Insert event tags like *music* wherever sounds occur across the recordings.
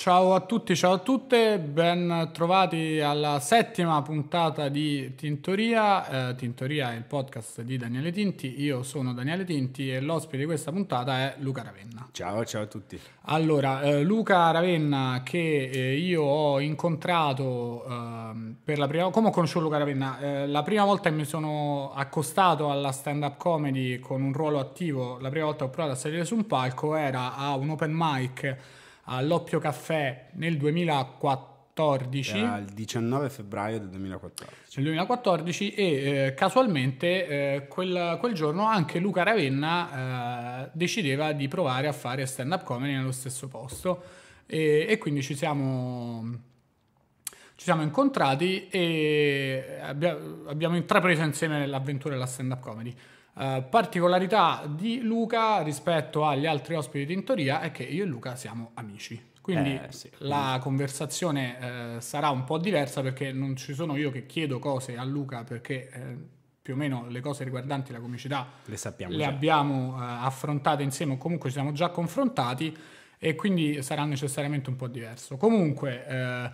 Ciao a tutti, ciao a tutte, ben trovati alla settima puntata di Tintoria. Eh, Tintoria è il podcast di Daniele Tinti, io sono Daniele Tinti e l'ospite di questa puntata è Luca Ravenna. Ciao, ciao a tutti. Allora, eh, Luca Ravenna che eh, io ho incontrato ehm, per la prima come ho conosciuto Luca Ravenna? Eh, la prima volta che mi sono accostato alla stand-up comedy con un ruolo attivo, la prima volta che ho provato a salire su un palco era a un open mic all'Oppio Caffè nel 2014. Era il 19 febbraio del 2014. Nel 2014 e eh, casualmente eh, quel, quel, giorno anche Luca Ravenna eh, decideva di provare a fare stand-up comedy nello stesso posto e, e quindi ci siamo, ci siamo incontrati e abbia, abbiamo intrapreso insieme l'avventura della stand-up comedy. Uh, particolarità di Luca rispetto agli altri ospiti di Tintoria è che io e Luca siamo amici. Quindi eh, sì. la conversazione uh, sarà un po' diversa perché non ci sono io che chiedo cose a Luca perché eh, più o meno le cose riguardanti la comicità le, sappiamo le abbiamo uh, affrontate insieme o comunque ci siamo già confrontati e quindi sarà necessariamente un po' diverso. Comunque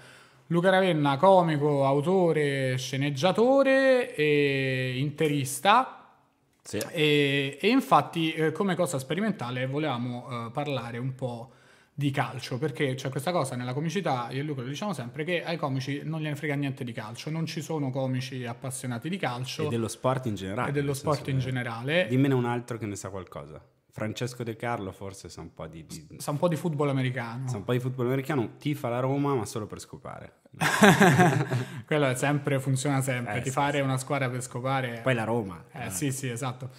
Luca Ravenna, comico, autore, sceneggiatore e interista sì. E, e, infatti eh, come cosa sperimentale volevamo eh, parlare un po' di calcio, perché c'è questa cosa nella comicità, io e Luca lo diciamo sempre, che ai comici non gliene frega niente di calcio, non ci sono comici appassionati di calcio. E dello sport in generale. E dello sport in generale. Dimmene un altro che ne sa qualcosa. Francesco De Carlo forse sa un po' di, di... sa un po' di football americano. Sa un po' di football americano, tifa la Roma ma solo per scopare. *laughs* Quello è sempre, funziona sempre, eh, ti sì, fare sì. una squadra per scopare. Poi la Roma. Eh, eh. sì, sì, esatto.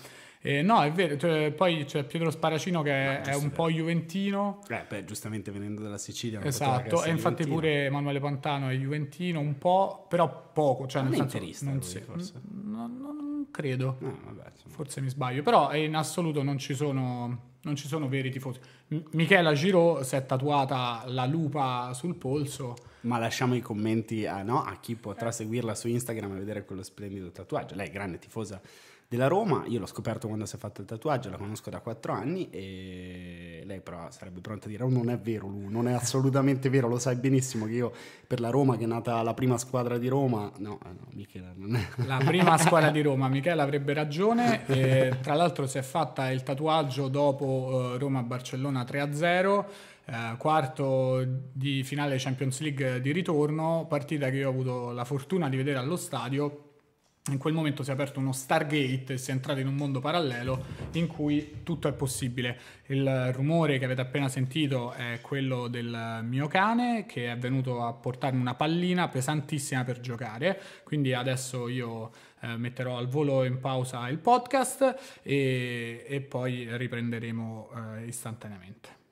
Eh, no, è vero, cioè, poi c'è Pietro Sparacino che no, è un po' juventino. Eh, beh, giustamente venendo dalla Sicilia. Esatto, e infatti juventino. pure Emanuele Pantano è juventino un po', però poco. Cioè, non nel senso, interista non lui, si, forse. Non, non credo. No, vabbè, forse mi sbaglio, però in assoluto non ci sono non ci sono veri tifosi. M- Michela Giro si è tatuata la lupa sul polso. Ma lasciamo i commenti a, no, a chi potrà seguirla su Instagram e vedere quello splendido tatuaggio. Lei è grande tifosa della Roma, io l'ho scoperto quando si è fatto il tatuaggio, la conosco da quattro anni e lei però sarebbe pronta a dire oh, non è vero, Lu, non è assolutamente vero, lo sai benissimo che io per la Roma che è nata la prima squadra di Roma, no, eh, no Michela non è... *laughs* La prima squadra di Roma, Michela avrebbe ragione, e, tra l'altro si è fatta il tatuaggio dopo uh, Roma-Barcellona 3-0. Uh, quarto di finale Champions League di ritorno, partita che io ho avuto la fortuna di vedere allo stadio in quel momento si è aperto uno Stargate e si è entrato in un mondo parallelo in cui tutto è possibile. Il rumore che avete appena sentito è quello del mio cane che è venuto a portarmi una pallina pesantissima per giocare, quindi adesso io eh, metterò al volo in pausa il podcast e, e poi riprenderemo eh, istantaneamente.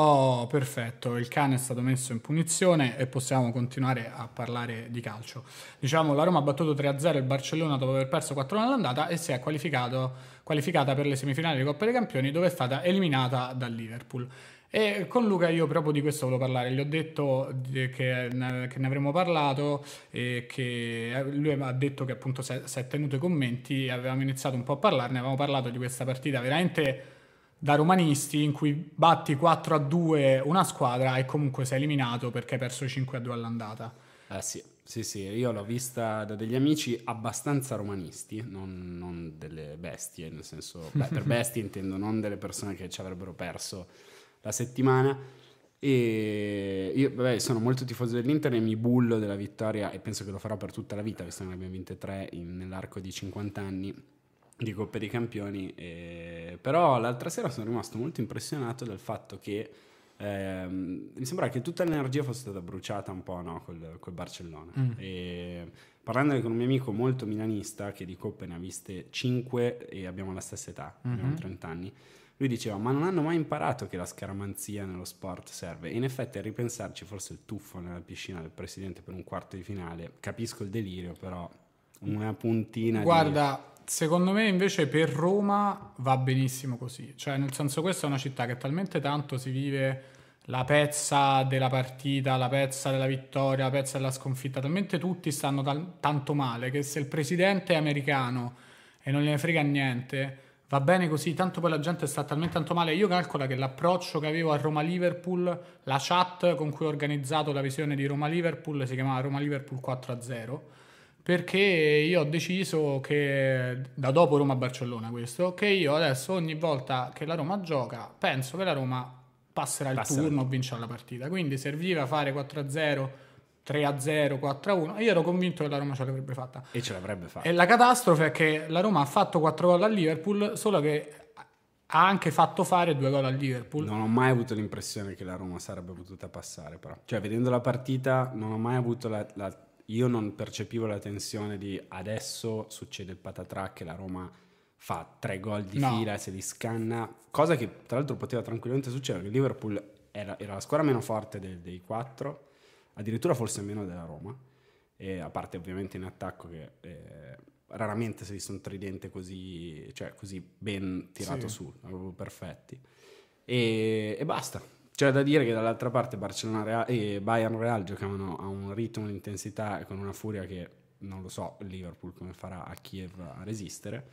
Oh, perfetto, il cane è stato messo in punizione e possiamo continuare a parlare di calcio. Diciamo, la Roma ha battuto 3-0 il Barcellona dopo aver perso 4-1 all'andata e si è qualificata per le semifinali di Coppa dei Campioni dove è stata eliminata dal Liverpool. E con Luca io proprio di questo volevo parlare, gli ho detto che che ne avremmo parlato e che eh, lui ha detto che appunto si è, si è tenuto i commenti, avevamo iniziato un po' a parlarne, avevamo parlato di questa partita veramente da romanisti in cui batti 4 a 2 una squadra e comunque sei eliminato perché hai perso 5 a 2 all'andata. Eh sì, sì, sì, io l'ho vista da degli amici abbastanza romanisti, non, non delle bestie, nel senso, *laughs* beh, per bestie intendo non delle persone che ci avrebbero perso la settimana. E io vabbè, sono molto tifoso dell'Inter e mi bullo della vittoria e penso che lo farò per tutta la vita, visto che ne abbiamo vinte tre in, nell'arco di 50 anni di Coppa dei Campioni, eh, però l'altra sera sono rimasto molto impressionato dal fatto che ehm, mi sembra che tutta l'energia fosse stata bruciata un po' no, col, col Barcellona. Mm. E, parlando con un mio amico molto milanista che di Coppe ne ha viste 5 e abbiamo la stessa età, mm-hmm. abbiamo 30 anni, lui diceva ma non hanno mai imparato che la scaramanzia nello sport serve e in effetti a ripensarci forse il tuffo nella piscina del presidente per un quarto di finale, capisco il delirio però una puntina Guarda, Secondo me invece per Roma va benissimo così, cioè nel senso questa è una città che talmente tanto si vive la pezza della partita, la pezza della vittoria, la pezza della sconfitta, talmente tutti stanno tal- tanto male che se il presidente è americano e non gliene frega niente, va bene così, tanto poi la gente sta talmente tanto male. Io calcolo che l'approccio che avevo a Roma-Liverpool, la chat con cui ho organizzato la visione di Roma-Liverpool si chiamava Roma-Liverpool 4-0, perché io ho deciso che, da dopo Roma-Barcellona questo, che io adesso ogni volta che la Roma gioca, penso che la Roma passerà il passerà turno o vincerà la partita. Quindi serviva fare 4-0 3-0, 4-1 e io ero convinto che la Roma ce l'avrebbe fatta. E ce l'avrebbe fatta. E la catastrofe è che la Roma ha fatto 4 gol a Liverpool, solo che ha anche fatto fare due gol a Liverpool. Non ho mai avuto l'impressione che la Roma sarebbe potuta passare, però. Cioè, vedendo la partita, non ho mai avuto la, la io non percepivo la tensione di adesso succede il patatrac che la Roma fa tre gol di no. fila e se li scanna, cosa che tra l'altro poteva tranquillamente succedere, perché Liverpool era, era la squadra meno forte dei, dei quattro, addirittura forse meno della Roma, e a parte ovviamente in attacco che eh, raramente si visto un tridente così, cioè, così ben tirato sì. su, proprio perfetti. E, e, basta. C'è da dire che dall'altra parte Barcellona Real e Bayern Real giocavano a un ritmo, un'intensità e con una furia che non lo so Liverpool come farà a Kiev a resistere.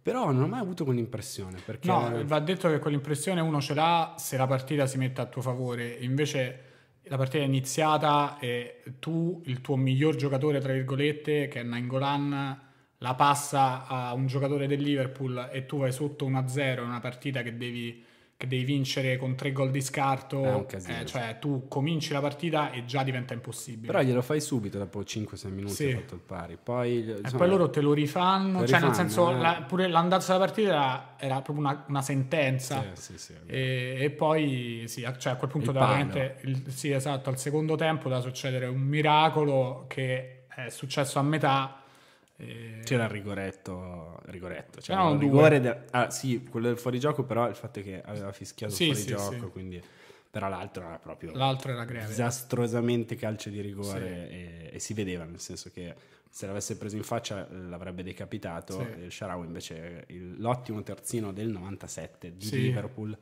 Però non ho mai avuto quell'impressione. Perché... No, va detto che quell'impressione uno ce l'ha se la partita si mette a tuo favore. Invece la partita è iniziata e tu, il tuo miglior giocatore, tra virgolette, che è Nainggolan, la passa a un giocatore del Liverpool e tu vai sotto 1-0 in una partita che devi che devi vincere con tre gol di scarto, eh, cioè tu cominci la partita e già diventa impossibile. Però glielo fai subito dopo 5-6 minuti sì. fatto il pari. Poi, insomma, e poi loro te lo rifanno, lo cioè rifanno, nel senso eh. la, pure l'andata della partita era, era proprio una, una sentenza. Sì, sì, e, e, poi sì, cioè, a quel punto veramente, il, sì esatto, al secondo tempo da succedere un miracolo che è successo a metà e... C'era il rigoretto, rigoretto c'era no, un rigore del, ah, sì, quello del fuorigioco, però il fatto è che aveva fischiato sì, fuorigioco, sì, sì. quindi però l'altro era proprio l'altro era greve. disastrosamente calcio di rigore e, e, si vedeva, nel senso che se l'avesse preso in faccia l'avrebbe decapitato. Il Sharawi invece il, l'ottimo terzino del 97 di Liverpool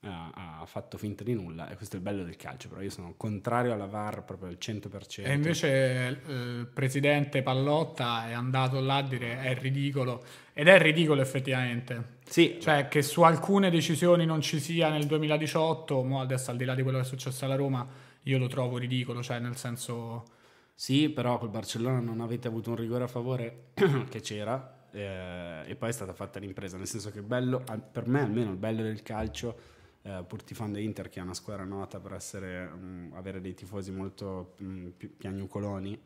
ha, fatto finta di nulla e questo è il bello del calcio, però io sono contrario alla VAR proprio al 100%. E invece eh, il presidente Pallotta è andato là a dire è ridicolo ed è ridicolo effettivamente. Sì. Cioè che su alcune decisioni non ci sia nel 2018, mo adesso al di là di quello che è successo alla Roma, io lo trovo ridicolo, cioè nel senso... Sì, però col Barcellona non avete avuto un rigore a favore *clears throat* che c'era eh, e poi è stata fatta l'impresa, nel senso che bello, per me almeno il bello del calcio eh, pur tifando Inter che è una squadra nota per essere, um, avere dei tifosi molto um, piagnucoloni.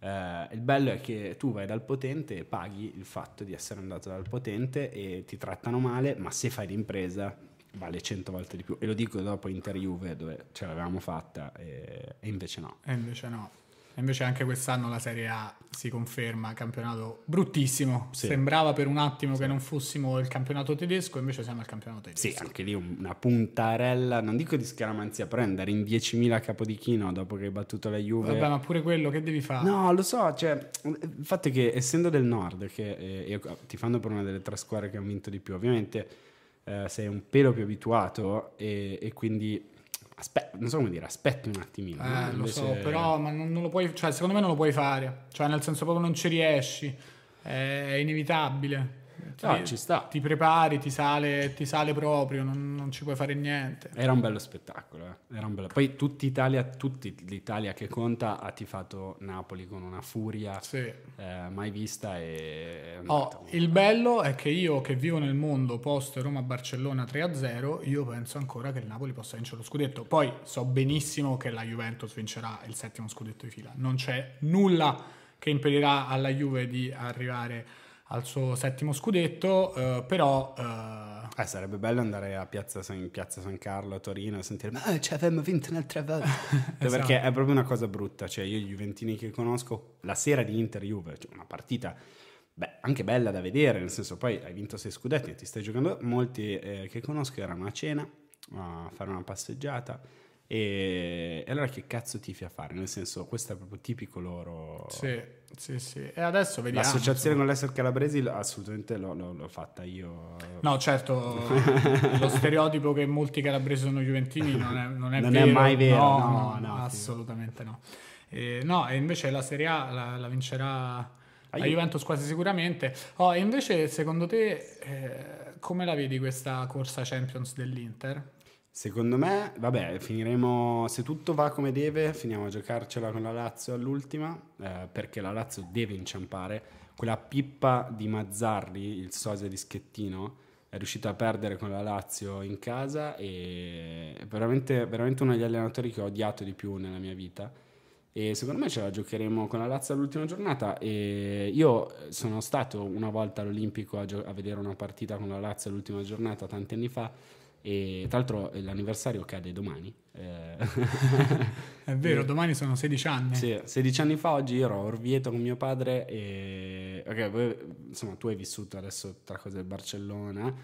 Eh, il bello è che tu vai dal potente e paghi il fatto di essere andato dal potente e ti trattano male, ma se fai l'impresa vale 100 volte di più. E lo dico dopo Inter Juve dove ce l'avevamo fatta e, e invece no. E invece no. E invece anche quest'anno la Serie A si conferma campionato bruttissimo. Sì. Sembrava per un attimo sì. che non fossimo il campionato tedesco, invece siamo il campionato tedesco. Sì, anche lì una puntarella, non dico di scaramanzia, però andare in 10.000 capodichino dopo che hai battuto la Juve. Vabbè, ma pure quello che devi fare? No, lo so, cioè, il fatto è che essendo del nord, che eh, io ti fanno per una delle tre squadre che hanno vinto di più, ovviamente eh, sei un pelo più abituato e, e quindi Aspetta, non so come dire, aspetti un attimino. Eh, no? Invece... lo so, però ma non, non, lo puoi, cioè, secondo me non lo puoi fare. Cioè, nel senso proprio non ci riesci. È inevitabile. Ti, no, ci sta. Ti prepari, ti sale, ti sale proprio, non, non, ci puoi fare niente. Era un bello spettacolo. Eh. Era un bello... Poi tutta Italia, tutti l'Italia che conta ha tifato Napoli con una furia sì. eh, mai vista. E oh, il bello è che io che vivo nel mondo post Roma-Barcellona 3-0, io penso ancora che il Napoli possa vincere lo scudetto. Poi so benissimo che la Juventus vincerà il settimo scudetto di fila. Non c'è nulla che impedirà alla Juve di arrivare al suo settimo scudetto, eh, però... Eh... Eh, sarebbe bello andare a piazza San, in piazza San Carlo a Torino e sentire ma eh, ci avevamo vinto un'altra volta *laughs* esatto. perché è proprio una cosa brutta cioè io i Juventini che conosco la sera di Inter-Juve cioè una partita beh, anche bella da vedere nel senso poi hai vinto sei scudetti e ti stai giocando molti eh, che conosco erano a cena a fare una passeggiata e, e, allora che cazzo tifi a fare? Nel senso, questo è proprio tipico loro. Sì, sì, sì. E adesso vediamo. L'associazione con l'Essere Calabresi assolutamente l'ho, l'ho, l'ho, fatta io. No, certo, *laughs* lo stereotipo che molti calabresi sono juventini non è, non è non vero. è mai vero. No, no, no, no assolutamente no. E, no, e invece la Serie A la, la vincerà La Juventus quasi sicuramente. Oh, e invece, secondo te, eh, come la vedi questa corsa Champions dell'Inter? Secondo me, vabbè, finiremo, se tutto va come deve, finiamo a giocarcela con la Lazio all'ultima, eh, perché la Lazio deve inciampare. Quella pippa di Mazzarri, il sosia di Schettino, è riuscito a perdere con la Lazio in casa e è veramente, veramente uno degli allenatori che ho odiato di più nella mia vita. E secondo me ce la giocheremo con la Lazio all'ultima giornata. E io sono stato una volta all'Olimpico a, gio- a vedere una partita con la Lazio all'ultima giornata tanti anni fa e tra l'altro l'anniversario cade domani. Eh. *laughs* È vero, domani sono 16 anni. Sì, 16 anni fa oggi ero a Orvieto con mio padre e okay, voi, insomma tu hai vissuto adesso tra cose del Barcellona.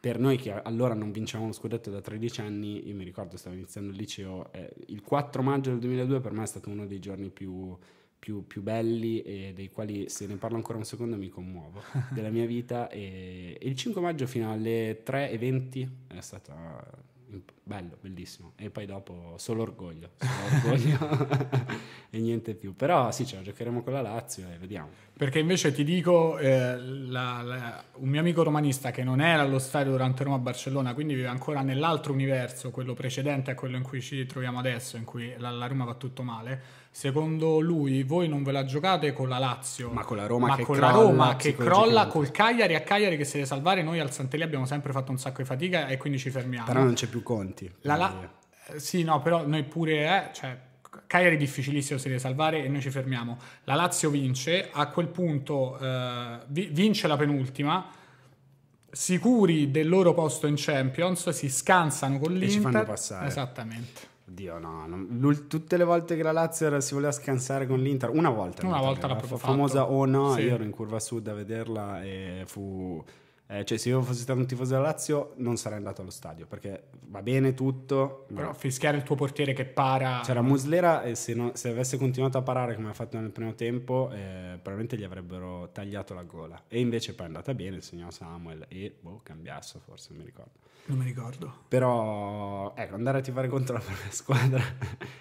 Per noi che allora non vincevamo lo scudetto da 13 anni, io mi ricordo stavo iniziando il liceo, eh, il 4 maggio del 2002 per me è stato uno dei giorni più, più, più, belli e dei quali se ne parlo ancora un secondo mi commuovo *laughs* della mia vita. E, e il 5 maggio fino alle 3.20 è stato bello, bellissimo. E poi dopo solo orgoglio, solo orgoglio. *laughs* *laughs* E niente più. Però sì ce la giocheremo con la Lazio e vediamo. Perché invece ti dico eh, la, la, un mio amico romanista che non era allo stadio durante Roma-Barcellona quindi vive ancora nell'altro universo quello precedente a quello in cui ci troviamo adesso in cui la, la Roma va tutto male Secondo lui, voi non ve la giocate con la Lazio, ma con la Roma, ma che, con crolla, la Roma che crolla, col Cagliari a Cagliari che si deve salvare. Noi al Santelli abbiamo sempre fatto un sacco di fatica e quindi ci fermiamo. Però non c'è più Conti. La, la, sì, no, però noi pure, eh, cioè, Cagliari difficilissimo si deve salvare e noi ci fermiamo. La Lazio vince, a quel punto eh, vince la penultima. Sicuri del loro posto in Champions, si scansano con l'Inter. E ci fanno passare. Esattamente. Oddio, no, no. tutte le volte che la Lazio si voleva scansare con l'Inter, una volta, una volta l'ha proprio famosa o no, sì. io ero in curva sud a vederla e fu eh, cioè, se io fossi stato un tifoso della Lazio, non sarei andato allo stadio perché va bene tutto. Però fischiare il tuo portiere che para. C'era Muslera e se, non, se avesse continuato a parare come ha fatto nel primo tempo, eh, probabilmente gli avrebbero tagliato la gola. E invece poi è andata bene, segnò Samuel e boh, cambiasso forse, non mi ricordo. Non mi ricordo. Però, ecco, andare a tifare contro la propria *laughs* squadra,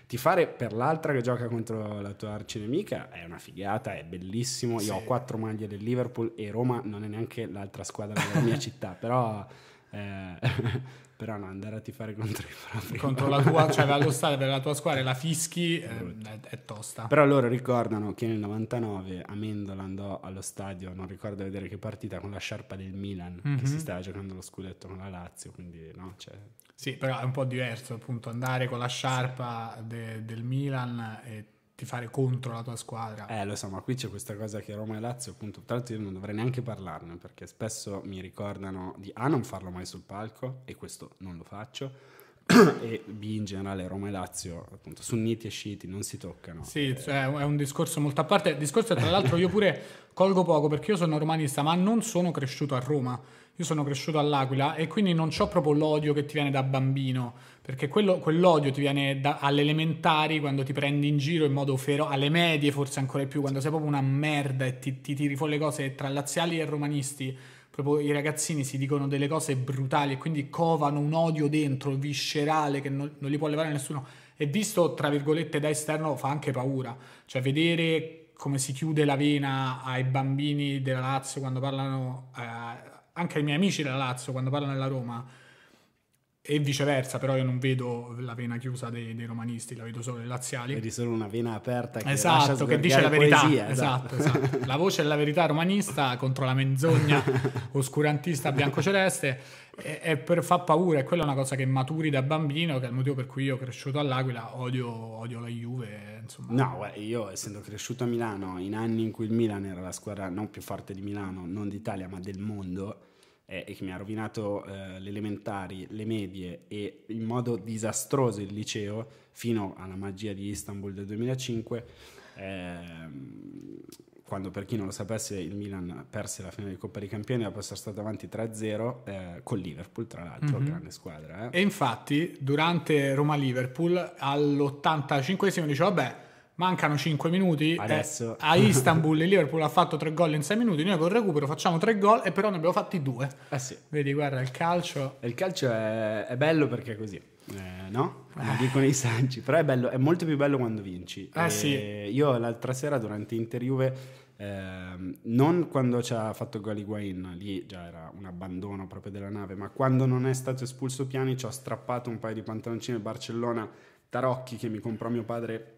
tifare per l'altra che gioca contro la tua arcinemica è una figata, è bellissimo. Sì. Io ho quattro maglie del Liverpool e Roma non è neanche l'altra squadra della mia città, però... Eh, *laughs* però no, andare a tifare contro i propri contro la tua, cioè allo stadio per la tua squadra la fischi eh, è, è, tosta però loro ricordano che nel 99 Amendola andò allo stadio non ricordo vedere che partita con la sciarpa del Milan mm-hmm. che si stava giocando lo scudetto con la Lazio quindi no cioè... sì però è un po' diverso appunto andare con la sciarpa sì. de, del Milan e fare contro la tua squadra. Eh, lo so, ma qui c'è questa cosa che Roma e Lazio, appunto, tra l'altro io non dovrei neanche parlarne perché spesso mi ricordano di A non farlo mai sul palco e questo non lo faccio. *clears throat* e B in generale Roma e Lazio appunto sunniti e sciiti non si toccano sì eh. cioè, è un discorso molto a parte il discorso tra l'altro io pure *laughs* colgo poco perché io sono romanista ma non sono cresciuto a Roma io sono cresciuto all'Aquila e quindi non ho proprio l'odio che ti viene da bambino, perché quello, quell'odio ti viene da, alle elementari quando ti prendi in giro in modo feroce, alle medie forse ancora di più, quando sei proprio una merda e ti, ti tiri fuori le cose tra laziali e romanisti. Proprio i ragazzini si dicono delle cose brutali e quindi covano un odio dentro, viscerale, che non, non li può levare nessuno. E visto, tra virgolette, da esterno fa anche paura. Cioè, vedere come si chiude la vena ai bambini della Lazio quando parlano eh, anche ai miei amici della Lazio quando parlano della Roma e viceversa, però io non vedo la vena chiusa dei, dei romanisti, la vedo solo dei laziali. Vedi solo una vena aperta che, esatto, che dice la verità. Poesia, esatto, esatto. esatto. La voce è la verità romanista contro la menzogna *laughs* oscurantista biancoceleste e, e per fa paura, e quella è una cosa che maturi da bambino, che è il motivo per cui io cresciuto all'Aquila, odio, odio la Juve. Insomma. No, guarda, io essendo cresciuto a Milano, in anni in cui il Milan era la squadra non più forte di Milano, non d'Italia ma del mondo, eh, e che mi ha rovinato eh, le elementari, le medie e in modo disastroso il liceo fino alla magia di Istanbul del 2005. Ehm, quando per chi non lo sapesse il Milan perse la finale di Coppa dei Campioni dopo essere stato avanti 3-0 eh, con Liverpool tra l'altro, mm-hmm. grande squadra. Eh. E infatti durante Roma-Liverpool all'85esimo dice vabbè mancano 5 minuti. Eh, Adesso. Eh, a Istanbul il Liverpool ha fatto 3 gol in 6 minuti. Noi col recupero facciamo 3 gol e però ne abbiamo fatti 2. Eh sì. Vedi, guarda, il calcio. Il calcio è, è bello perché è così. Eh, no? Come dicono i saggi, però è bello, è molto più bello quando vinci. Eh, sì. Io l'altra sera durante Inter Juve Eh, non quando ci ha fatto gol Higuain, lì già era un abbandono proprio della nave, ma quando non è stato espulso Piani ci ho strappato un paio di pantaloncini al Barcellona, tarocchi che mi comprò mio padre,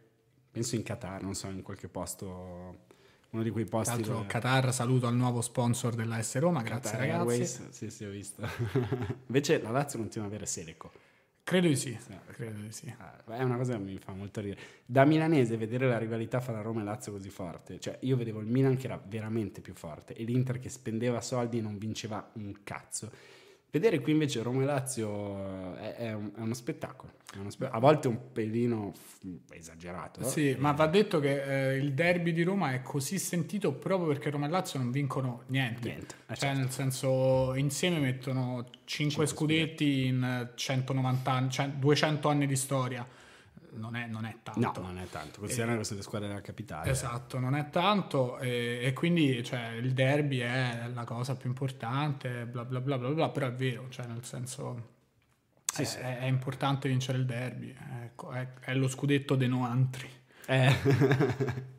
penso in Qatar, non so, in qualche posto, uno di quei posti. Tra l'altro dove- Qatar saluto al nuovo sponsor della S Roma, grazie Qatar ragazzi. Airways, Sì, sì, ho visto. *laughs* Invece la Lazio continua ad avere Seleco. Credo di sì, credo di sì. Ah, È una cosa che mi fa molto ridere. Da milanese vedere la rivalità fra Roma e Lazio così forte, cioè io vedevo il Milan che era veramente più forte e l'Inter che spendeva soldi e non vinceva un cazzo. Vedere qui invece Roma e Lazio è, è un- è uno spettacolo, è uno spe- a volte un pelino esagerato. Sì, Eh, ma va detto che eh, il derby di Roma è così sentito proprio perché Roma e Lazio non vincono niente. Niente, eh, Cioè, certo. nel senso, insieme mettono 5, Cinque scudetti in eh, 190 anni, cioè 200 anni di storia. Non è, non è No, tanto. non è tanto, considerando che sono le squadre della capitale. Esatto, non è tanto e, e quindi cioè, il derby è la cosa più importante, bla bla bla bla bla, però è vero, cioè nel senso Sì, è, sì. è- importante vincere il derby, ecco, è, è lo scudetto dei noantri. Eh. *laughs*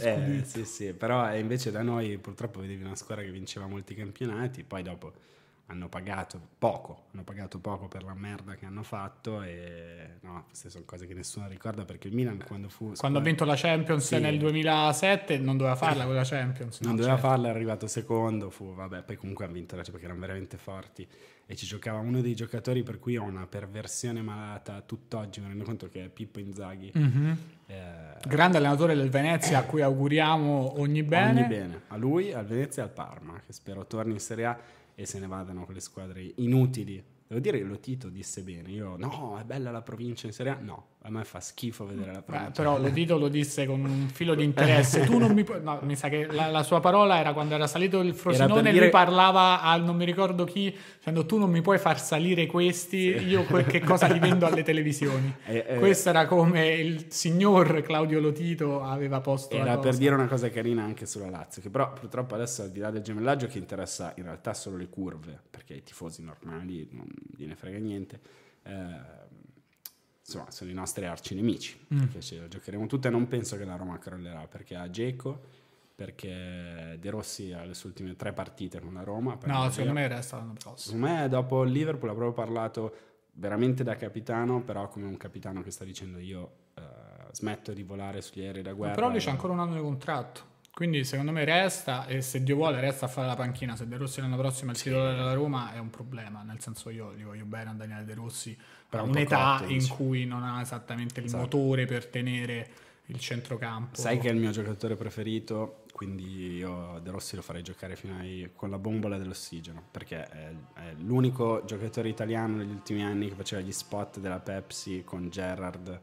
Eh, sì, sì, però eh, invece da noi purtroppo vedevi una squadra che vinceva molti campionati, poi dopo hanno pagato poco, hanno pagato poco per la merda che hanno fatto e no, queste sono cose che nessuno ricorda perché il Milan quando fu... Quando ha vinto la Champions Sì. nel 2007 non doveva farla quella Champions. Non no, doveva certo. farla, è arrivato secondo, fu, vabbè, poi comunque ha vinto la Champions perché erano veramente forti e ci giocava uno dei giocatori per cui ho una perversione malata tutt'oggi, mi rendo conto che è Pippo Inzaghi. Mhm. Eh, Grande allenatore del Venezia a cui auguriamo ogni bene. Ogni bene, a lui, al Venezia e al Parma, che spero torni in Serie A e se ne vadano quelle squadre inutili. Devo dire che lo Tito disse bene, io no, è bella la provincia in Serie A, no, a me fa schifo vedere la Beh, provincia. però lo Tito lo disse con un filo di interesse. Tu non mi puoi. No, mi sa che la, la sua parola era quando era salito il Frosinone. dire- Lui parlava al non mi ricordo chi, dicendo: Tu non mi puoi far salire questi. Io que- che cosa ti vendo alle *laughs* televisioni? Eh, eh, Questo era come il signor Claudio Lotito aveva posto Era per dire una cosa carina anche sulla Lazio, che però purtroppo adesso al di là del gemellaggio che interessa in realtà solo le curve, perché i tifosi normali non gliene frega niente, eh, insomma sono i nostri arci nemici, Mm. la giocheremo tutte, non penso che la Roma crollerà, perché ha Geco, perché De Rossi ha le sue ultime tre partite con la Roma. No, secondo me resta l'anno prossimo. Secondo me dopo il Liverpool ha proprio parlato veramente da capitano, però come un capitano che sta dicendo io eh, smetto di volare sugli aerei da guerra. Però lì c'è ancora un anno di contratto. Quindi secondo me resta e se Dio vuole resta a fare la panchina. Se De Rossi l'anno prossimo è il titolare della Roma è un problema. Nel senso io gli voglio bene a Daniele De Rossi. Però un un'età cotto, in dici. cui non ha esattamente il Esatto. motore per tenere il centrocampo. Sai che è il mio giocatore preferito, quindi io De Rossi lo farei giocare fino ai, con la bombola dell'ossigeno, perché è, è l'unico giocatore italiano negli ultimi anni che faceva gli spot della Pepsi con Gerrard,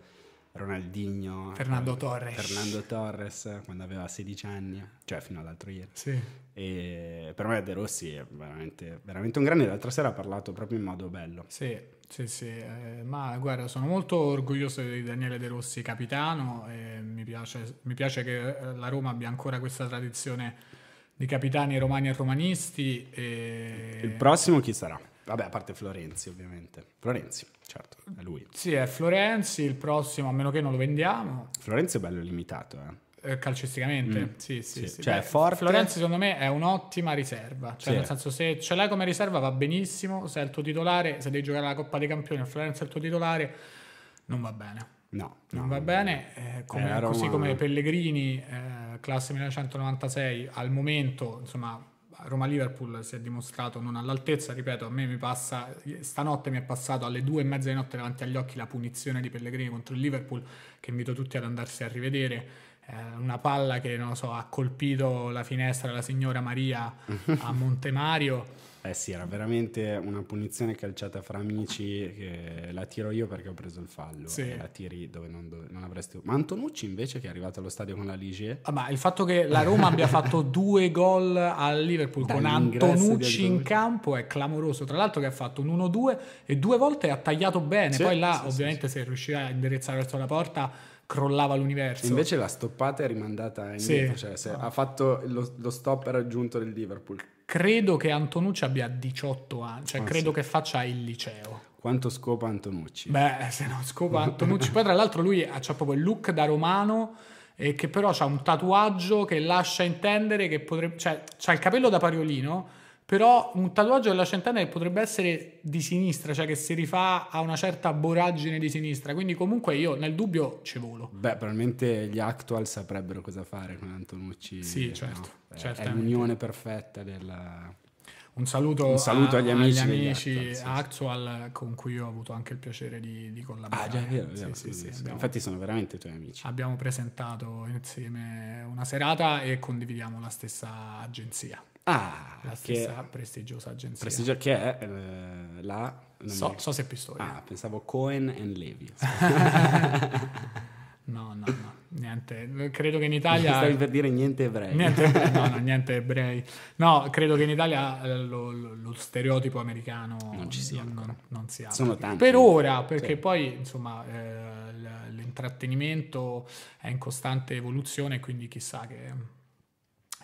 Ronaldinho, Fernando eh, Torres. Fernando Torres quando aveva 16 anni, cioè fino all'altro ieri. Sì. E per me De Rossi è veramente, veramente un grande. L'altra sera ha parlato proprio in modo bello. Sì, sì, sì. eh, ma guarda, sono molto orgoglioso di Daniele De Rossi capitano mi piace, mi piace che eh, la Roma abbia ancora questa tradizione di capitani romani e romanisti. E... Il prossimo chi sarà? Vabbè, a parte Florenzi, ovviamente. Florenzi, certo, è lui. Sì, è Florenzi, il prossimo, a meno che non lo vendiamo, Florenzi è bello limitato, eh. Eh, calcisticamente. Mm. Sì, sì, Sì, sì. cioè, Beh, forte. Florenzi secondo me è un'ottima riserva, cioè Sì. nel senso se ce l'hai come riserva va benissimo, se è il tuo titolare, se devi giocare la Coppa dei Campioni e Florenzi è il tuo titolare, non va bene. No, Non no. va bene, eh, come- Roma- così come Pellegrini, eh, classe 1996, al momento, insomma, Roma-Liverpool si è dimostrato non all'altezza, ripeto, a me mi passa, stanotte mi è passato alle due e mezza di notte davanti agli occhi la punizione di Pellegrini contro il Liverpool, che invito tutti ad andarsi a rivedere, una palla che, non lo so, ha colpito la finestra della signora Maria a *laughs* Montemario, Eh sì, era veramente una punizione calciata fra amici che la tiro io perché ho preso il fallo. Sì. La tiri dove non, dove- non avresti... Ma Antonucci invece che è arrivato allo stadio con la Ligier... Ah, ma il fatto che la Roma abbia fatto *laughs* due gol al Liverpool con Antonucci in campo è clamoroso. Tra l'altro che ha fatto un 1-2 e due volte ha tagliato bene. Sì, Poi là, sì, ovviamente, se riusciva a indirizzare verso la porta, crollava l'universo. Invece la stoppata è rimandata indietro, Sì. cioè se ha fatto lo, lo stop raggiunto del Liverpool. Credo che Antonucci abbia 18 anni, cioè Ah, credo sì. che faccia il liceo. Quanto scopa Antonucci? Beh, se non scopa Antonucci. Poi, tra l'altro, lui ha proprio il look da romano. e che però ha un tatuaggio che lascia intendere che potrebbe... cioè ha il capello da pariolino, però un tatuaggio intendere che potrebbe essere di sinistra, cioè che si rifà a una certa boragine di sinistra, quindi comunque io nel dubbio ci volo. Beh, probabilmente gli actual saprebbero cosa fare con Antonucci. Sì, certo. No? È l'unione perfetta della un saluto, un saluto a, agli amici, agli amici Actual, sì, Actual con cui ho avuto anche il piacere di, di collaborare. Ah, già, vero, vero, sì, sì, abbiamo, Infatti sono veramente tuoi amici. Abbiamo presentato insieme una serata e condividiamo la stessa agenzia. Ah, la stessa che, prestigiosa agenzia. Prestigiosa che è eh, la... So, so se Pistori. Ah, pensavo Cohen and Levy. *laughs* No, no, no, niente. Credo che in *laughs* Italia. Stavi per dire niente ebrei. Niente, *laughs* no, no, niente ebrei. No, credo che in Italia eh, lo, lo, lo stereotipo americano non ci sia. Non, non si Sono tanti. Per ora, perché sì. poi insomma eh, l'intrattenimento è in costante evoluzione, quindi chissà che,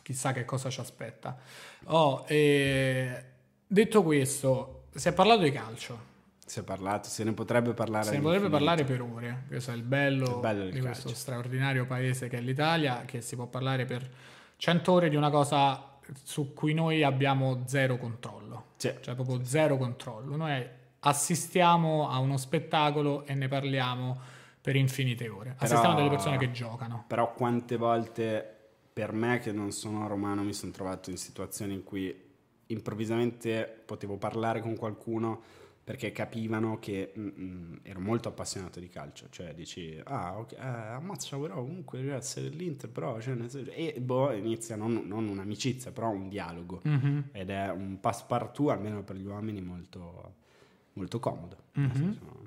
chissà che cosa ci aspetta. Oh, eh, detto questo, si è parlato di calcio. Si è parlato, se ne potrebbe parlare. Se ne potrebbe parlare per ore. Questo è il bello, il bello di calcio. questo straordinario paese che è l'Italia, che si può parlare per 100 ore di una cosa su cui noi abbiamo zero controllo. Sì. Cioè proprio zero controllo. Noi assistiamo a uno spettacolo e ne parliamo per infinite ore. Assistiamo a delle persone che giocano. Però quante volte per me che non sono romano mi sono trovato in situazioni in cui improvvisamente potevo parlare con qualcuno perché capivano che mm, mm, ero molto appassionato di calcio, cioè dici, ah, ok, eh, ammazza però comunque grazie dell'Inter, però, cioè, e boh, inizia non, non, un'amicizia, però un dialogo, mm-hmm. ed è un passepartout, almeno per gli uomini, molto, molto comodo. Mm-hmm. Senso,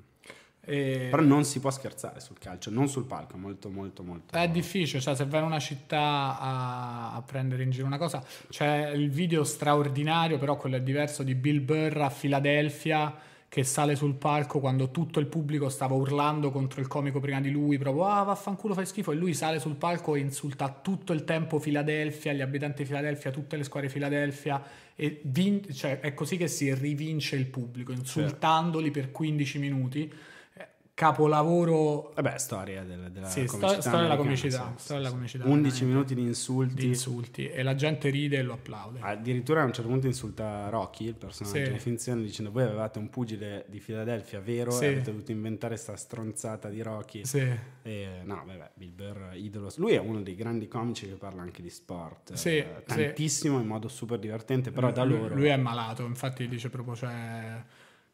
e... Però non si può scherzare sul calcio, non sul palco, molto molto molto... È difficile, cioè se vai in una città a, a, prendere in giro una cosa, c'è il video straordinario, però quello è diverso, di Bill Burr a Filadelfia che sale sul palco quando tutto il pubblico stava urlando contro il comico prima di lui, proprio ah vaffanculo fai schifo, e lui sale sul palco e insulta tutto il tempo Filadelfia, gli abitanti di Filadelfia, tutte le squadre di Filadelfia, e vin- cioè, è così che si rivince il pubblico, insultandoli per 15 minuti capolavoro. Vabbè, storia della, della sì, comicità. Storia della comicità, sì, storia della comicità 11 minuti di insulti. di insulti. e la gente ride e lo applaude. Addirittura a un certo punto insulta Rocky, il personaggio sì. di finzione, dicendo: Voi avevate un pugile di Filadelfia vero sì. e avete dovuto inventare questa stronzata di Rocky. Sì. E, no, vabbè, Bill Burr, idolo. Lui è uno dei grandi comici che parla anche di sport. Sì, eh, tantissimo in modo super divertente, però da loro. Lui è malato, infatti dice proprio. Cioè,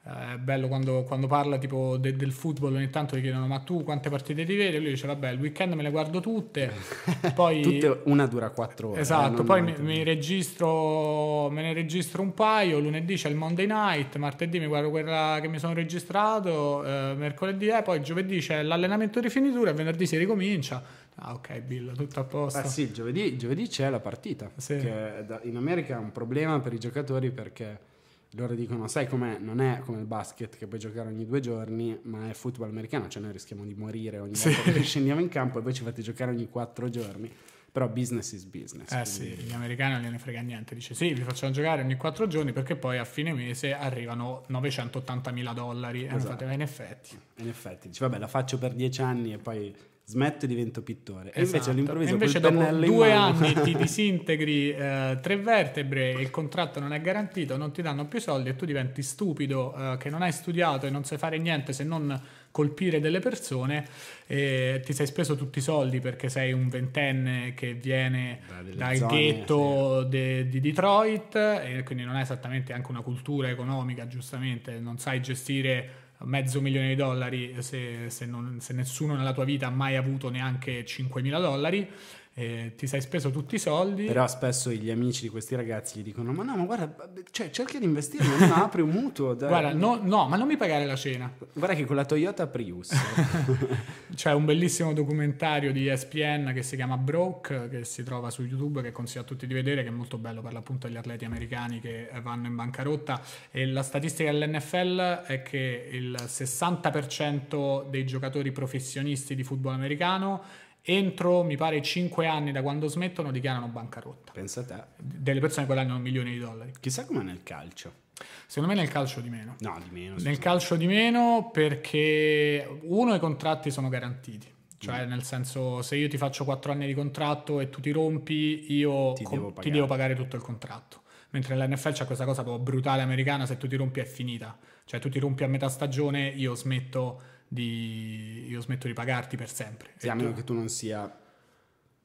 è bello quando, quando parla tipo de, del football ogni tanto gli chiedono ma tu quante partite ti vedi? E lui dice vabbè il weekend me le guardo tutte *laughs* poi tutte, una dura quattro ore esatto eh, poi mi, mi, registro me ne registro un paio lunedì c'è il Monday night martedì mi guardo quella che mi sono registrato eh, mercoledì eh, poi giovedì c'è l'allenamento di finitura e venerdì si ricomincia ah ok Bill tutto a posto ah sì giovedì, giovedì c'è la partita sì. che in America è un problema per i giocatori perché loro dicono, sai com'è? Non è come il basket che puoi giocare ogni due giorni, ma è football americano, cioè noi rischiamo di morire ogni sì. volta che *laughs* scendiamo in campo e poi ci fate giocare ogni quattro giorni. Però business is business. Eh quindi... sì, gli americani non gliene frega niente. Dice sì, vi facciamo giocare ogni quattro giorni perché poi a fine mese arrivano 980 mila dollari. Esatto. E fate, in effetti. In effetti, dice vabbè la faccio per dieci anni e poi smetto e divento pittore. E invece esatto. all'improvviso, invece dopo due anni ti *laughs* disintegri eh, tre vertebre e il contratto non è garantito, non ti danno più soldi e tu diventi stupido, eh, che non hai studiato e non sai fare niente se non colpire delle persone e ti sei speso tutti i soldi perché sei un ventenne che viene dal zone, ghetto sì. de, di Detroit e quindi non hai esattamente anche una cultura economica giustamente non sai gestire mezzo milione di dollari se, se, non, se nessuno nella tua vita ha mai avuto neanche 5.000 dollari eh, ti sei speso tutti i soldi. Però spesso gli amici di questi ragazzi gli dicono: Ma no, ma guarda, cioè, cerca di investire, non apri un mutuo. Dai. Guarda, no, no, ma non mi pagare la cena. Guarda che con la Toyota Prius *laughs* c'è un bellissimo documentario di ESPN che si chiama Broke, che si trova su YouTube, che consiglio a tutti di vedere, che è molto bello per l'appunto degli atleti americani che vanno in bancarotta. E la statistica dell'NFL è che il 60% dei giocatori professionisti di football americano entro, mi pare, 5 anni da quando smettono dichiarano bancarotta. Pensa a te. Delle persone che guadagnano milioni di dollari. Chissà com'è nel calcio. Secondo me nel calcio di meno. No, di meno. Nel calcio di meno perché uno i contratti sono garantiti. Cioè, mm. nel senso, se io ti faccio 4 anni di contratto e tu ti rompi, io ti, com- devo, pagare. ti devo pagare tutto il contratto. Mentre nell'NFL c'è questa cosa proprio brutale americana, se tu ti rompi è finita. Cioè, tu ti rompi a metà stagione, io smetto di, io smetto di pagarti per sempre. Sì, a meno che tu non sia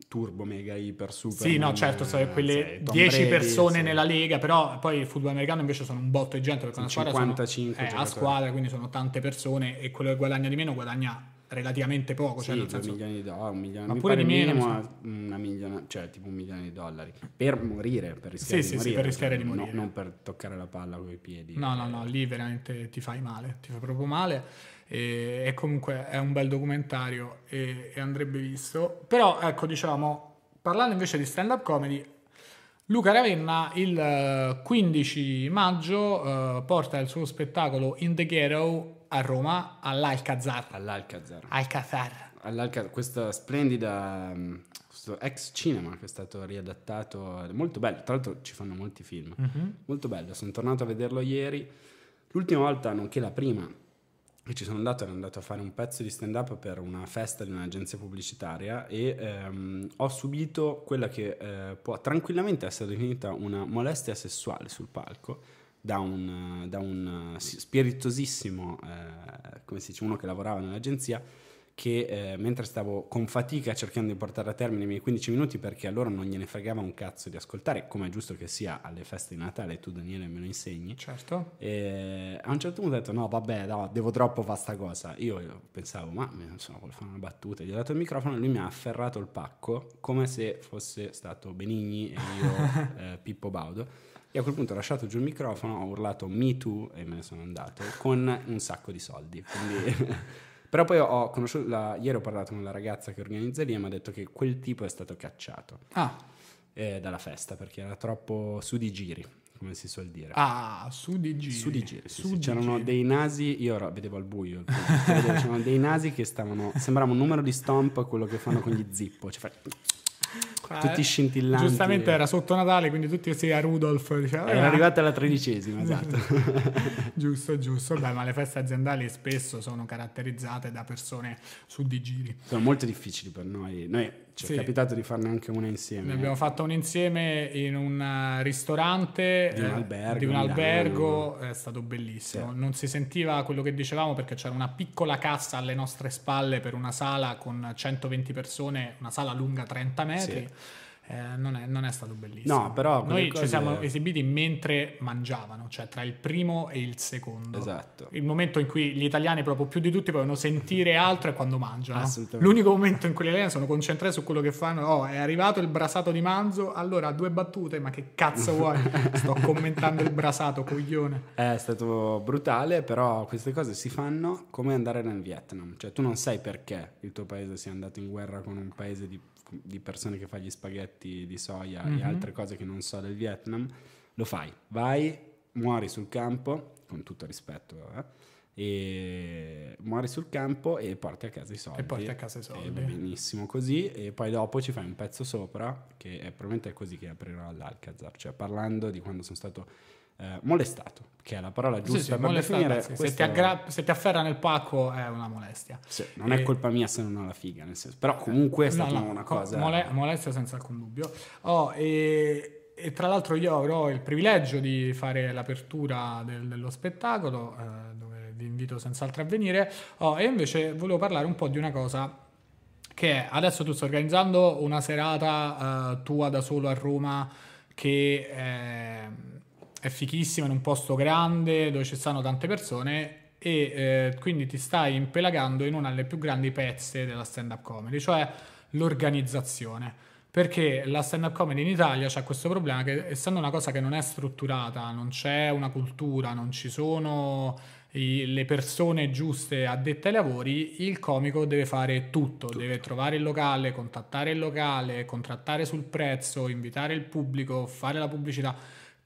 turbo, mega, iper, super. Sì, no, certo, sono quelle 10 persone sì. nella lega, però poi il football americano invece sono un botto di gente perché una squadra 55 sono, eh, a squadra, quindi sono tante persone e quello che guadagna di meno guadagna relativamente poco. Cioè sì, cioè senso... milioni di dollari, un milione, ma pure di meno, minimo, una milione, cioè tipo un milione di dollari per morire, per rischiare sì, di sì, morire. Sì, per rischiare cioè, di morire. No, non per toccare la palla con i piedi. No, no, no, lì veramente ti fai male, ti fai proprio male. E, e comunque è un bel documentario e, e andrebbe visto. Però ecco, diciamo, parlando invece di stand-up comedy, Luca Ravenna il 15 eh, maggio uh, porta il suo spettacolo In the Ghetto a Roma all'Alcazar. All'Alcazar. Alcazar. All'Alcazar. Questa splendida mm, questo ex cinema che è stato riadattato, molto bello, tra l'altro ci fanno molti film, mm-hmm. molto bello, sono tornato a vederlo ieri, l'ultima volta, nonché la prima, che ci sono andato ero andato a fare un pezzo di stand up per una festa di un'agenzia pubblicitaria e ehm, ho subito quella che eh, può tranquillamente essere definita una molestia sessuale sul palco da un, da un spiritosissimo, eh, come si dice, uno che lavorava nell'agenzia che eh, mentre stavo con fatica cercando di portare a termine i miei 15 minuti perché a loro non gliene fregava un cazzo di ascoltare, come è giusto che sia alle feste di Natale, tu Daniele me lo insegni. Certo. E a un certo punto ho detto no vabbè no, devo troppo fare sta cosa. Io pensavo ma insomma volevo fare una battuta, gli ho dato il microfono e lui mi ha afferrato il pacco come se fosse stato Benigni e io *laughs* eh, Pippo Baudo. E a quel punto ho lasciato giù il microfono, ho urlato Me Too e me ne sono andato con un sacco di soldi. Quindi *laughs* Però poi ho conosciuto, la, ieri ho parlato con la ragazza che organizza lì e mi ha detto che quel tipo è stato cacciato ah. eh, dalla festa perché era troppo su di giri, come si suol dire. Ah, su di giri. Su di giri, sì, su sì. Di C'erano giri. dei nasi, io vedevo al buio, *laughs* c'erano dei nasi che stavano, sembrava un numero di stomp quello che fanno con gli zippo, cioè tutti scintillanti. Giustamente era sotto Natale, quindi tutti questi a Rudolf. Diceva, era arrivata alla tredicesima, esatto. *laughs* giusto, giusto. Beh, ma le feste aziendali spesso sono caratterizzate da persone su di giri. Sono molto difficili per noi. Noi ci sì. è capitato di farne anche una insieme. Ne abbiamo fatto una insieme in un ristorante di un albergo, di un albergo è stato bellissimo. Sì. Non si sentiva quello che dicevamo perché c'era una piccola cassa alle nostre spalle per una sala con 120 persone, una sala lunga 30 metri. Sì eh, non, è, non, è, stato bellissimo. No, però noi ci siamo esibiti mentre mangiavano, cioè tra il primo e il secondo. Esatto. Il momento in cui gli italiani, proprio più di tutti, vogliono sentire altro è quando mangiano. L'unico momento in cui gli italiani sono concentrati su quello che fanno. Oh, è arrivato il brasato di manzo, allora due battute, ma che cazzo vuoi? *laughs* Sto commentando il brasato, coglione. È stato brutale, però queste cose si fanno come andare nel Vietnam. Cioè tu non sai perché il tuo paese sia andato in guerra con un paese di di persone che fa gli spaghetti di soia mm-hmm. e mhm. altre cose che non so del Vietnam, lo fai. Vai, muori sul campo, con tutto rispetto, eh, e muori sul campo e porti a casa i soldi. E porti a casa i soldi. E va benissimo così e poi dopo ci fai un pezzo sopra che è probabilmente è così che aprirò all'Alcazar, cioè parlando di quando sono stato eh, molestato, che è la parola giusta sì, sì, per definire. Sì. Se, ti aggra- se, ti afferra nel pacco è una molestia. non e... è colpa mia se non ho la figa, nel senso. però comunque è stata no, no, una cosa... Mole- molestia senza alcun dubbio. Oh, e, e, tra l'altro io avrò il privilegio di fare l'apertura del, dello spettacolo, eh, dove vi invito senz'altro a venire, oh, e invece volevo parlare un po' di una cosa che adesso tu stai organizzando una serata uh, tua da solo a Roma che... Eh, è fichissima in un posto grande dove ci stanno tante persone e eh, quindi ti stai impelagando in una delle più grandi pezze della stand-up comedy, cioè l'organizzazione. Perché la stand-up comedy in Italia c'è questo problema che essendo una cosa che non è strutturata, non c'è una cultura, non ci sono i, le persone giuste addette ai lavori, il comico deve fare tutto, tutto, deve trovare il locale, contattare il locale, contrattare sul prezzo, invitare il pubblico, fare la pubblicità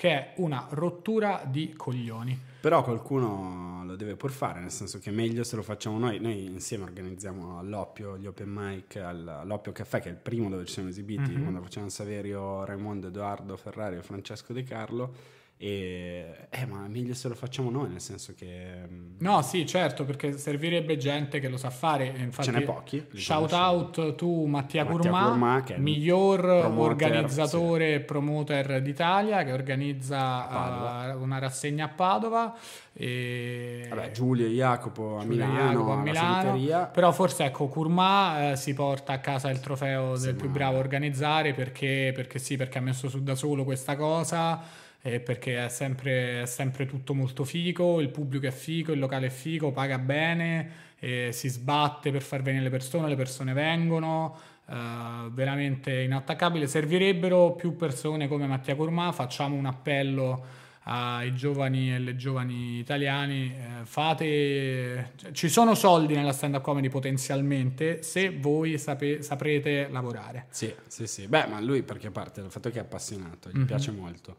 che è una rottura di coglioni. Però qualcuno lo deve pur fare, nel senso che è meglio se lo facciamo noi. Noi insieme organizziamo all'Oppio gli open mic all'Oppio Caffè, che è il primo dove ci siamo esibiti, mm-hmm. quando facevano Saverio, Raimondo, Edoardo, Ferrari e Francesco De Carlo. E, eh, ma meglio se lo facciamo noi, nel senso che... mm, No, sì, certo, perché servirebbe gente che lo sa fare. e Infatti, Ce n'è pochi, Shout out tu, Mattia, Mattia Curmà, miglior promoter, organizzatore e promoter d'Italia, che organizza eh, una rassegna a Padova. E... Vabbè, Giulio e Jacopo a Giulio Milano, Jacopo a Milano. Però forse ecco Curmà eh, si porta a casa il trofeo Sì, del più ma- bravo a organizzare perché, perché sì, perché ha messo su da solo questa cosa e perché è sempre, è sempre tutto molto figo, il pubblico è figo, il locale è figo, paga bene, e si sbatte per far venire le persone, le persone vengono. eh, veramente inattaccabile. Servirebbero più persone come Mattia Curmà. Facciamo un appello ai giovani e le giovani italiani, eh, fate, cioè, ci sono soldi nella stand-up comedy potenzialmente se voi sape- saprete lavorare. Sì, sì, sì. Beh, ma lui perché a parte dal fatto che è appassionato, gli Mhm. piace molto,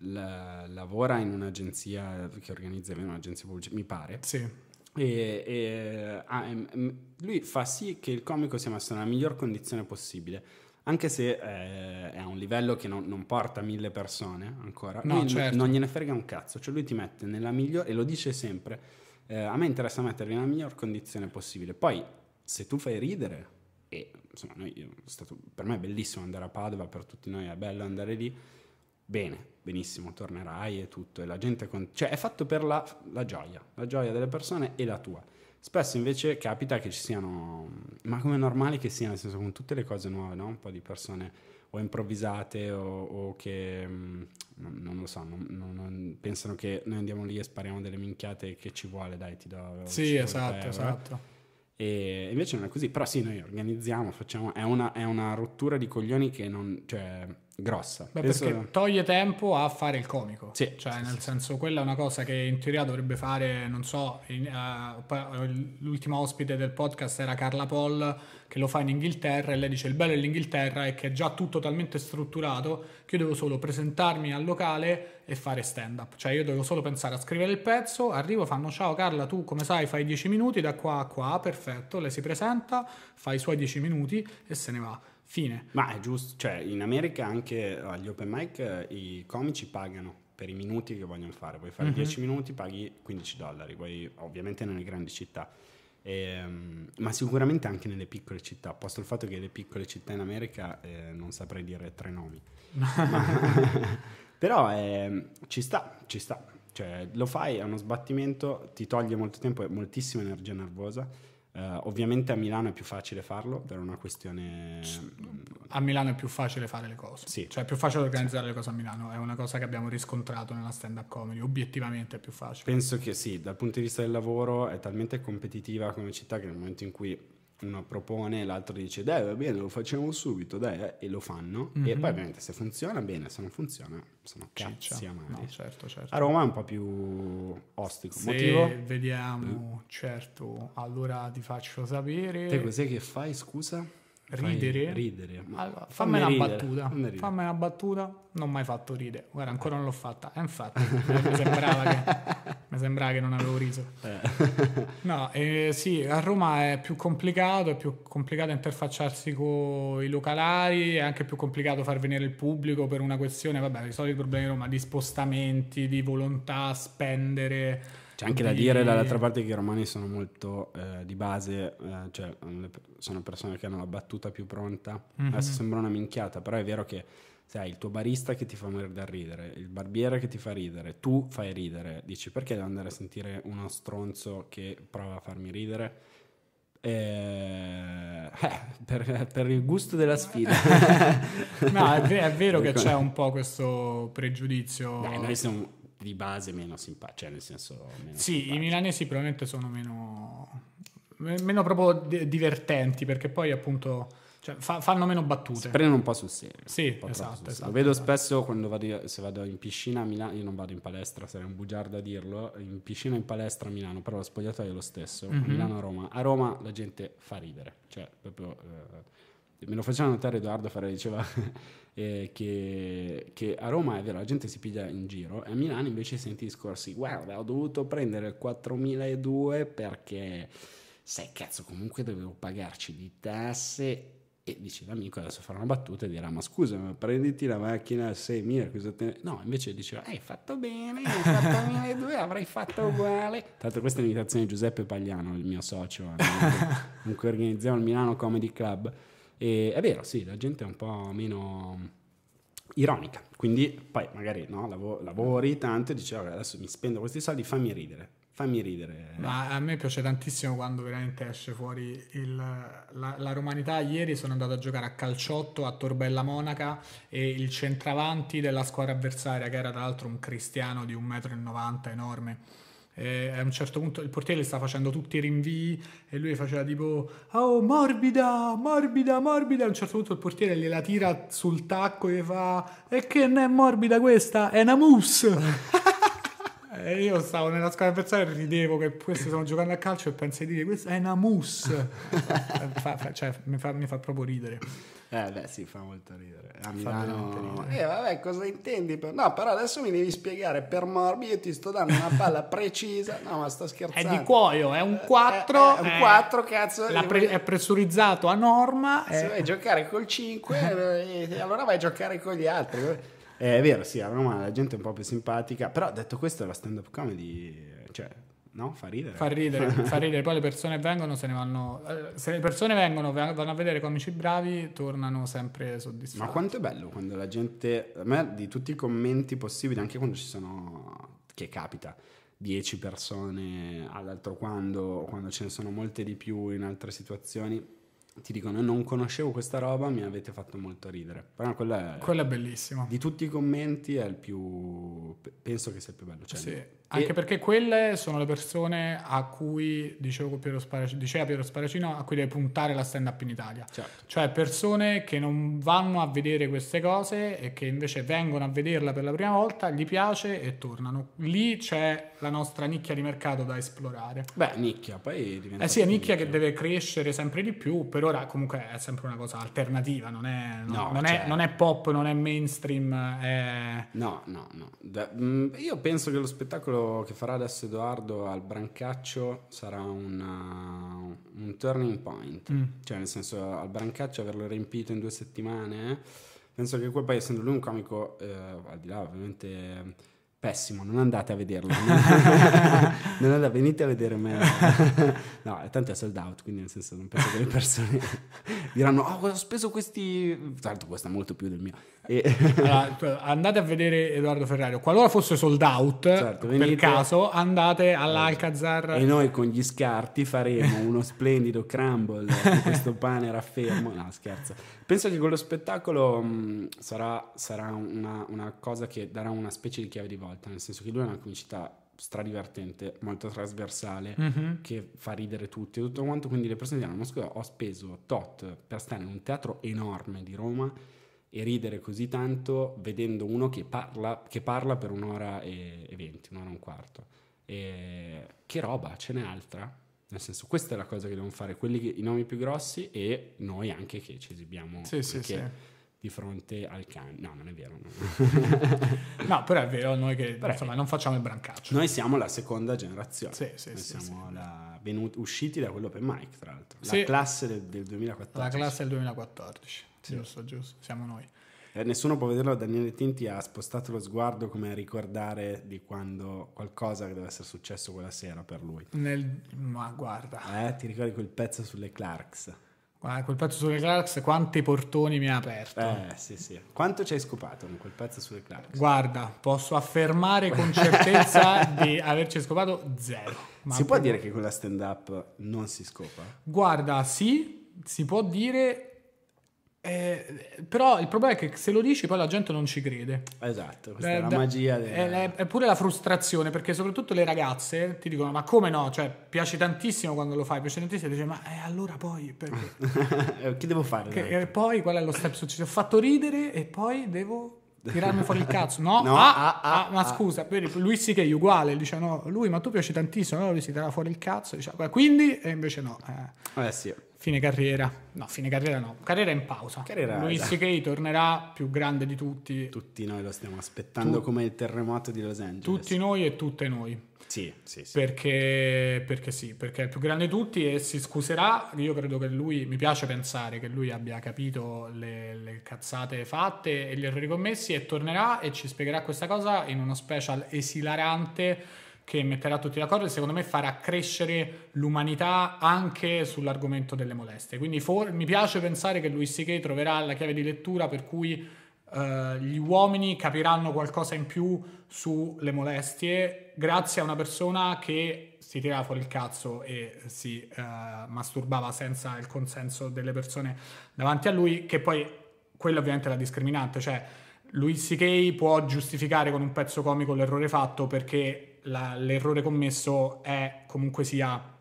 la- lavora in un'agenzia che organizza un'agenzia pubblica, mi pare, Sì, e, e- ah, em- lui fa sì che il comico sia messo nella miglior condizione possibile. Anche se eh, è a un livello che non, non porta mille persone ancora, No, lui certo. non gliene frega un cazzo, cioè lui ti mette nella migliore, e lo dice sempre, eh, a me interessa mettervi nella miglior condizione possibile. Poi, se tu fai ridere, e insomma, noi- stato- per me è bellissimo andare a Padova, per tutti noi è bello andare lì, bene, benissimo, tornerai e tutto, e la gente, con- cioè è fatto per la, la gioia, la gioia delle persone e la tua. Spesso invece capita che ci siano, ma come è normale che sia, nel senso con tutte le cose nuove, no? Un po' di persone o improvvisate o, o che, mm, non, lo so, non, non- non- pensano che noi andiamo lì e spariamo delle minchiate che ci vuole, dai, ti do... sì, 50 esatto, euro. esatto. E invece non è così, però sì, noi organizziamo, facciamo, è una, è una rottura di coglioni che non, cioè, grossa. Beh, Penso- perché toglie tempo a fare il comico. Sì, cioè, sì, nel sì. senso, quella è una cosa che in teoria dovrebbe fare, non so, in- eh, poi, l'ultima ospite del podcast era Carla Poll, che lo fa in Inghilterra, e lei dice il bello dell'Inghilterra è che è già tutto talmente strutturato che io devo solo presentarmi al locale e fare stand up. Cioè, io devo solo pensare a scrivere il pezzo, arrivo, fanno ciao Carla, tu come sai fai 10 minuti da qua a qua, perfetto, lei si presenta, fa i suoi 10 minuti e se ne va. Fine. Ma è giusto, cioè in America anche agli open mic eh, i comici pagano per i minuti che vogliono fare. Vuoi fare Mhm. 10 minuti, paghi 15 dollari, poi ovviamente nelle grandi città. Ehm, ma sicuramente anche nelle piccole città, posto il fatto che le piccole città in America eh, non saprei dire tre nomi. Ma- *laughs* però ehm, ci sta, ci sta. Cioè, lo fai, è uno sbattimento, ti toglie molto tempo e moltissima energia nervosa. Eh, ovviamente a Milano è più facile farlo per una questione... A Milano è più facile fare le cose, Sì. cioè è più facile organizzare le cose a Milano, è una cosa che abbiamo riscontrato nella stand-up comedy, obiettivamente è più facile. Penso che sì, dal punto di vista del lavoro è talmente competitiva come città che nel momento in cui uno propone, l'altro dice dai va bene, lo facciamo subito, dai, eh", e lo fanno. E Mhm. poi ovviamente se funziona bene, se non funziona sono cazzi amari. No, certo, certo. A Roma è un po' più ostico. Se Motivo? vediamo, certo, allora ti faccio sapere. Te cos'è che fai, scusa? Ridere? Ridere. Allora, fammi fammi una ridere, battuta. fammi. Fammi una battuta. Non ho mai fatto ridere. Guarda, ancora non l'ho fatta. E infatti, *laughs* mi sembrava che, mi sembrava che non avevo riso. Eh. No, eh, sì, a Roma è più complicato, è più complicato interfacciarsi con i localari, è anche più complicato far venire il pubblico per una questione, vabbè, i soliti problemi di Roma, di spostamenti, di volontà, spendere. C'è anche da di- dire dall'altra parte che i romani sono molto eh, di base, eh, cioè sono persone che hanno la battuta più pronta. Mhm. Adesso sembra una minchiata, però è vero che sai, il tuo barista che ti fa morire da ridere, il barbiere che ti fa ridere, tu fai ridere, dici perché devo andare a sentire uno stronzo che prova a farmi ridere? Eh, *laughs* eh, per, per il gusto della sfida. *laughs* No, è, ve- è vero *laughs* che Ecco. c'è un po' questo pregiudizio. Dai, noi siamo di base meno simpatici, cioè nel senso... Sì, i simpatici. milanesi probabilmente sono meno, me- meno proprio di- divertenti perché poi appunto cioè, fa- fanno meno Si battute. prendono un po' sul serio. Sì, esatto, serio. esatto, Lo vedo esatto. spesso quando vado, se vado in piscina a Milano, io non vado in palestra, sarei un bugiardo a dirlo, in piscina in palestra a Milano, però lo spogliatoio è lo stesso, Mhm. Milano a Roma. A Roma la gente fa ridere, cioè proprio... eh, me lo faceva notare Edoardo Ferrari, diceva eh, che, che a Roma è vero, la gente si piglia in giro e a Milano invece senti discorsi, guarda ho dovuto prendere il 4002 perché sai cazzo comunque dovevo pagarci di tasse E dici, l'amico adesso farà una battuta e dirà, ma scusa, ma prenditi la macchina a 6.000, cosa te ne... No, invece diceva, hai fatto bene, hai fatto 1.200, avrai fatto uguale. L'altro questa è l'imitazione di Giuseppe Pagliano, il mio socio, *laughs* con cui organizziamo il Milano Comedy Club. E è vero, sì, la gente è un po' meno ironica. Quindi poi magari no, lavori, tanto e dici, adesso mi spendo questi soldi, fammi ridere fammi ridere. Ma a me piace tantissimo quando veramente esce fuori il, la, la, romanità. Ieri sono andato a giocare a calciotto a Torbella Monaca e il centravanti della squadra avversaria, che era tra l'altro un cristiano di 1,90 m enorme. E a un certo punto il portiere sta facendo tutti i rinvii e lui faceva tipo oh morbida morbida morbida a un certo punto il portiere gliela tira sul tacco e fa e che non è morbida questa è una mousse *laughs* E io stavo nella squadra avversaria e ridevo che questi stavano giocando a calcio e pensai di dire questa è una mousse. *laughs* fa, fa, cioè, mi fa, mi fa, proprio ridere. Eh beh sì, fa molto ridere. A Milano... Ridere. Eh vabbè, cosa intendi? Per... No, però adesso mi devi spiegare per Morbi io ti sto dando una palla *laughs* precisa. No, ma sto scherzando. È di cuoio, è un 4. È, è un 4, cazzo. Pre- è pressurizzato a norma. Se è... vai a giocare col 5, *laughs* eh, allora vai a giocare con gli altri. È vero, sì, a Roma la gente è un po' più simpatica, però detto questo la stand-up comedy, cioè, no? Fa ridere. Fa ridere, *laughs* fa ridere. Poi le persone vengono, se ne vanno... Eh, se le persone vengono, vanno a vedere comici bravi, tornano sempre soddisfatti. Ma quanto è bello quando la gente... A me di tutti i commenti possibili, anche quando ci sono... che capita 10 persone all'altro quando, quando ce ne sono molte di più in altre situazioni ti dicono non conoscevo questa roba, mi avete fatto molto ridere. Però quello è, quello è bellissimo. Di tutti i commenti è il più... penso che sia il più bello. Cioè, sì. Anche e... perché quelle sono le persone a cui, dicevo Piero Sparacino, diceva Piero Sparacino, a cui deve puntare la stand-up in Italia. Certo. Cioè persone che non vanno a vedere queste cose e che invece vengono a vederla per la prima volta, gli piace e tornano. Lì c'è la nostra nicchia di mercato da esplorare. Beh, nicchia, poi diventa... Eh sì, è nicchia, nicchia, che deve crescere sempre di più, per ora comunque è sempre una cosa alternativa, non è, no, non, cioè... è, non è, pop, non è mainstream, è... No, no, no. Da, mh, mm, io penso che lo spettacolo che farà adesso Edoardo al Brancaccio sarà una, un turning point, mm. cioè nel senso al Brancaccio averlo riempito in due settimane, penso che quel poi essendo lui un comico, eh, al di là ovviamente pessimo, non andate a vederlo. non andate, venite a vedere me. no, tanto è sold out, quindi nel senso non penso che le persone diranno oh, ho speso questi... L'altro costa molto più del mio. E... *laughs* allora, andate a vedere Edoardo Ferrario. Qualora fosse sold out, certo, per caso, andate all'Alcazar. E noi con gli scarti faremo uno splendido crumble di *laughs* questo pane raffermo. No, scherzo. Penso che quello spettacolo mh, sarà, sarà una, una, cosa che darà una specie di chiave di volta, nel senso che lui è una comicità stradivertente, molto trasversale, mm-hmm. che fa ridere tutti e tutto quanto, quindi le persone diranno, ma scusa, ho speso tot per stare in un teatro enorme di Roma e ridere così tanto vedendo uno che parla, che parla per un'ora e, venti, un'ora e un quarto. E che roba, ce n'è altra? Nel senso, questa è la cosa che devono fare quelli che, i nomi più grossi e noi anche che ci esibiamo sì, sì, sì. di fronte al cane. No, non è vero. No, *laughs* no però è vero, noi che insomma, non facciamo il brancaccio. Noi siamo la seconda generazione. Sì, sì, noi sì, siamo la, venuti, usciti da quello per Mike, tra l'altro. La classe del, del 2014. La classe del 2014. Giusto, giusto, siamo noi. Eh, nessuno può vederlo, Daniele Tinti ha spostato lo sguardo come a ricordare di quando qualcosa che deve essere successo quella sera per lui. Nel... Ma guarda. Eh, ti ricordi quel pezzo sulle Clarks? Guarda, quel pezzo sulle Clarks, quanti portoni mi ha aperto. Eh, sì, sì. Quanto ci hai scopato con quel pezzo sulle Clarks? Guarda, posso affermare con certezza *laughs* di averci scopato zero. si può dire che con la stand-up non si scopa? Guarda, sì, si può dire eh, però il problema è che se lo dici poi la gente non ci crede. Esatto, questa eh, è la magia. Del... È, è, pure la frustrazione perché soprattutto le ragazze ti dicono ma come no? Cioè piace tantissimo quando lo fai, piace tantissimo e dici ma eh, allora poi perché? *laughs* che devo fare? Che, e poi qual è lo step successivo? Ho fatto ridere e poi devo tirarmi fuori il cazzo. No, *laughs* no ah, ah, ah, ma ah. scusa, lui sì che è uguale, dice no, lui ma tu piaci tantissimo, allora lui si tira fuori il cazzo, dice, quindi e invece no. Eh, eh sì. Fine carriera. No, fine carriera no. Carriera in pausa. Carriera- Louis C.K. tornerà più grande di tutti. Tutti noi lo stiamo aspettando Tu- come il terremoto di Los Angeles. Tutti noi e tutte noi. Sì, sì, sì. Perché, perché sì, perché è il più grande di tutti e si scuserà. Io credo che lui, mi piace pensare che lui abbia capito le, le cazzate fatte e gli errori commessi e tornerà e ci spiegherà questa cosa in uno special esilarante che metterà tutti d'accordo e secondo me farà crescere l'umanità anche sull'argomento delle molestie. Quindi for- mi piace pensare che Louis C.K. troverà la chiave di lettura per cui eh, gli uomini capiranno qualcosa in più sulle molestie grazie a una persona che si tirava fuori il cazzo e si eh, masturbava senza il consenso delle persone davanti a lui, che poi quella ovviamente è la discriminante, cioè Louis C.K. può giustificare con un pezzo comico l'errore fatto perché la- l'errore commesso è comunque sia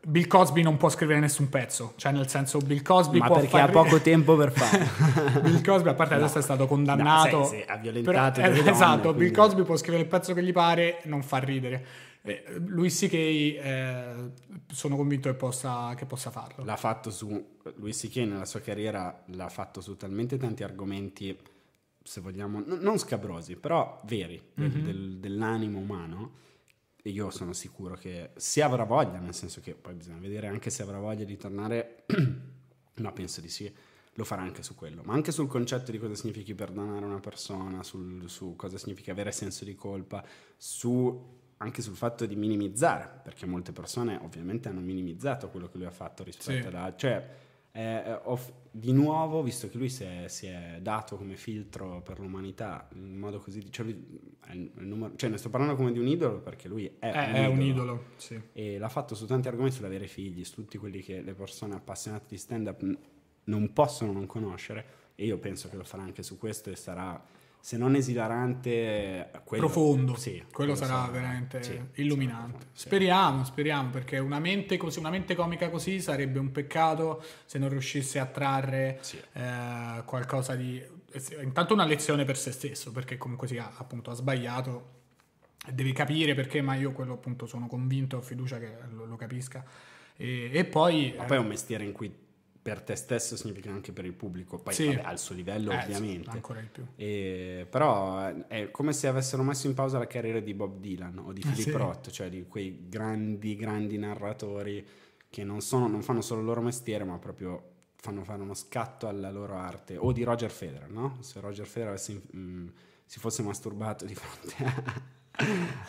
Bill Cosby non può scrivere nessun pezzo, cioè nel senso Bill Cosby Ma può perché far ha poco tempo per *laughs* farlo. Bill Cosby, a parte No. adesso è stato condannato, No, sì, sì, ha violentato però- delle donne, esatto. quindi- Bill Cosby può scrivere il pezzo che gli pare, non fa ridere. Eh, Louis C.K. eh, sono convinto che possa, che possa farlo. l'ha fatto su Louis C.K. nella sua carriera l'ha fatto su talmente tanti argomenti se vogliamo n- non scabrosi però veri del- Mhm. del- dell'animo umano e io sono sicuro che se avrà voglia nel senso che poi bisogna vedere anche se avrà voglia di tornare *clears throat* ma penso di sì lo farà anche su quello ma anche sul concetto di cosa significhi perdonare una persona sul- su cosa significa avere senso di colpa su anche sul fatto di minimizzare, perché molte persone ovviamente hanno minimizzato quello che lui ha fatto rispetto Sì. ad Cioè, eh, eh, ho- di nuovo, visto che lui si è, si è dato come filtro per l'umanità, in modo così... Cioè, lui numero- cioè, ne sto parlando come di un idolo perché lui è, È, è un idolo, sì. e l'ha fatto su tanti argomenti sull'avere figli, su tutti quelli che le persone appassionate di stand up non possono non conoscere e io penso che lo farà anche su questo e sarà se non esilarante quello, Profondo. sì, quello sarà veramente sì, illuminante. sì. Speriamo, speriamo, perché una mente, così, una mente comica così sarebbe un peccato se non riuscisse a trarre eh, qualcosa di... Intanto una lezione per se stesso, perché comunque sia appunto ha sbagliato devi capire perché, ma io quello appunto sono convinto, ho fiducia che lo, lo capisca. E, e poi... Ma poi è un mestiere in cui per te stesso significa anche per il pubblico, poi Sì. vabbè, al suo livello eh, sì, ovviamente. ancora di più. E- però eh, è come se avessero messo in pausa la carriera di Bob Dylan o di Philip Sì. Roth, cioè di quei grandi, grandi narratori che non, sono- non fanno solo il loro mestiere, ma proprio fanno fare uno scatto alla loro arte. O di Roger Federer, no? Se Roger Federer avesse, mm, si fosse masturbato di fronte a...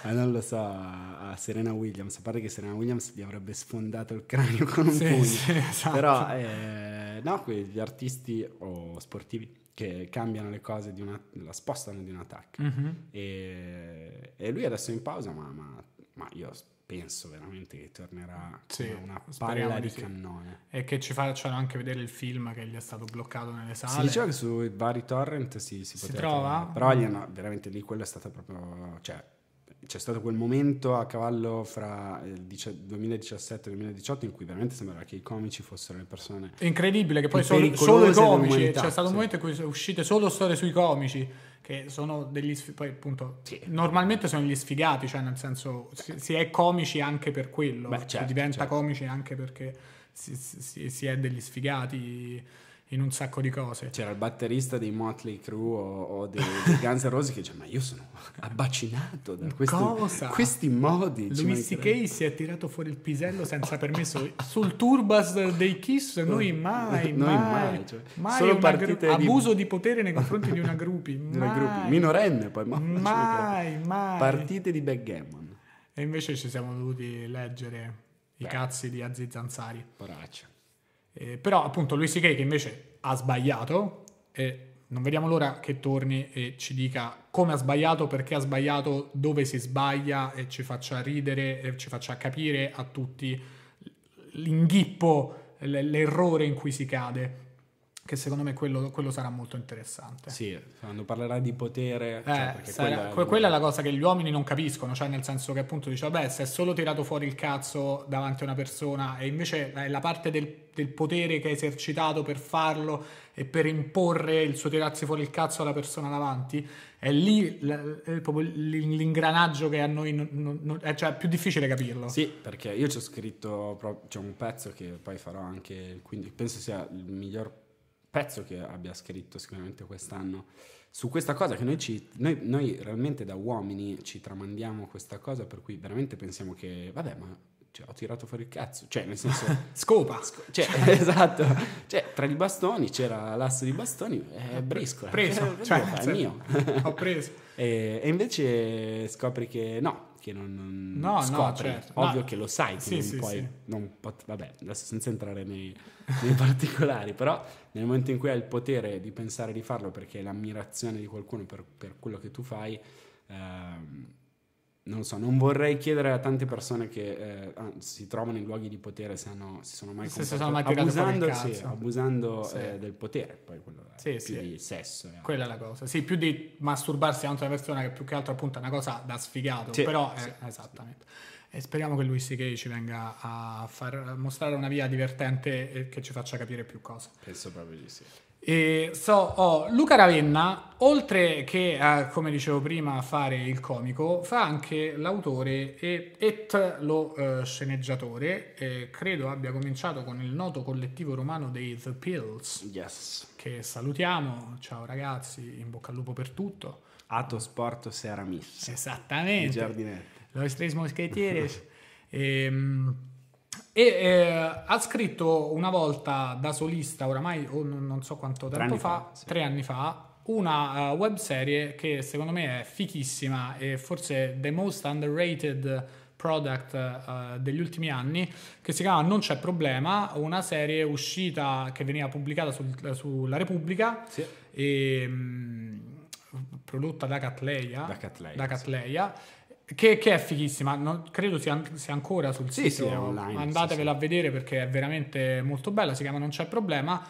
a, *laughs* non lo so, a Serena Williams, a parte che Serena Williams gli avrebbe sfondato il cranio con un Sì, pugno. sì, esatto. Però, eh, no, quegli artisti o sportivi che cambiano le cose, di una, la spostano di una tacca. Mhm. E, e lui adesso è in pausa, ma, ma- ma io penso veramente che tornerà Sì, una palla di sì. cannone. E che ci facciano anche vedere il film che gli è stato bloccato nelle Si sale. diceva che sui vari torrent si, si, Si poteva trova? trovare, però gli hanno- veramente lì quello è stato proprio... Cioè, c'è stato quel momento a cavallo fra il dice- 2017 e il 2018 in cui veramente sembrava che i comici fossero le persone È incredibile che poi più solo, solo i comici, c'è stato un momento in cui sono uscite solo storie sui comici, che sono degli sfi- poi appunto Sì. normalmente sono gli sfigati, cioè nel senso si, si è comici anche per quello, Beh, si certo, diventa certo. comici anche perché si, si- si è degli sfigati in un sacco di cose. C'era il batterista dei Motley Crue o, o dei, dei *laughs* Guns N' Roses che dice ma io sono abbacinato da questi, Cosa? questi modi. Louis mancherebbe." C.K. si è tirato fuori il pisello senza permesso sul turbas dei Kiss noi mai, *laughs* Noi mai, mai, cioè, mai partite gru- di- abuso di potere nei confronti di una *laughs* gruppi Nei mai, gruppi. Minorenne poi, ma mai, mancherebbe. mai. Partite di backgammon. E invece ci siamo dovuti leggere i Beh. cazzi di Ansari. Poraccia. Eh, però appunto Luis C.K. che invece ha sbagliato e non vediamo l'ora che torni e ci dica come ha sbagliato, perché ha sbagliato, dove si sbaglia e ci faccia ridere e ci faccia capire a tutti l'inghippo, l'errore in cui si cade. Che secondo me quello, quello, sarà molto interessante. Sì, quando parlerà di potere... Cioè, eh, sarà, quella, è... quella, è la cosa che gli uomini non capiscono, cioè nel senso che appunto dice, vabbè, se è solo tirato fuori il cazzo davanti a una persona e invece è la parte del, del potere che hai esercitato per farlo e per imporre il suo tirarsi fuori il cazzo alla persona davanti, è lì l- proprio l'ingranaggio che a noi non, non, è cioè, più difficile capirlo. Sì, perché io ci ho scritto c'è un pezzo che poi farò anche, quindi penso sia il miglior pezzo che abbia scritto sicuramente quest'anno su questa cosa che noi, ci, noi, noi, realmente da uomini ci tramandiamo questa cosa per cui veramente pensiamo che vabbè ma cioè, ho tirato fuori il cazzo cioè nel senso *laughs* scopa sc- *laughs* cioè, esatto cioè tra i bastoni c'era l'asso di bastoni è briscola preso cioè, cioè, è mio *laughs* ho preso e, e invece scopri che no che non, non no, scopri. No, certo. Ovvio no. che lo sai che sì, non sì, puoi... Sì. Non pot- vabbè, adesso senza entrare nei, nei particolari, però nel momento in cui hai il potere di pensare di farlo perché l'ammirazione di qualcuno per, per quello che tu fai... Ehm, non so, non vorrei chiedere a tante persone che eh, si trovano in luoghi di potere se, hanno, si sono mai, se sono mai abusando, sì, abusando sì. eh, del potere, poi quello sì, più sì. di sesso. Eh. Quella è la cosa, sì, più di masturbarsi a un'altra persona che più che altro appunto è una cosa da sfigato, Sì, però esattamente. E speriamo che Luis C.K. ci venga a far mostrare una via divertente e che ci faccia capire più cose. Penso proprio di sì. E so, oh, Luca Ravenna, oltre che a, come dicevo prima, fare il comico, fa anche l'autore e et lo uh, sceneggiatore. E credo abbia cominciato con il noto collettivo romano dei The Pills, Yes. che salutiamo. Ciao ragazzi, in bocca al lupo per tutto. Ato Sport Seramis. Esattamente. I giardinetti. Los Tres Mosquetieres. *laughs* Ehm, e eh, ha scritto una volta da solista, oramai oh, non, non so quanto Tre tempo anni fa, fa, sì. tre anni fa, una uh, web serie che secondo me è fichissima e forse the most underrated product uh, degli ultimi anni che si chiama Non c'è problema, una serie uscita che veniva pubblicata sul- sulla Repubblica Sì. e mh, prodotta da Catleia, Da Catleia, da sì. Che, che è fighissima, non- credo sia, sia ancora sul Sì, sito, sì, online, andatevela sì, a vedere perché è veramente molto bella, si chiama Non c'è problema.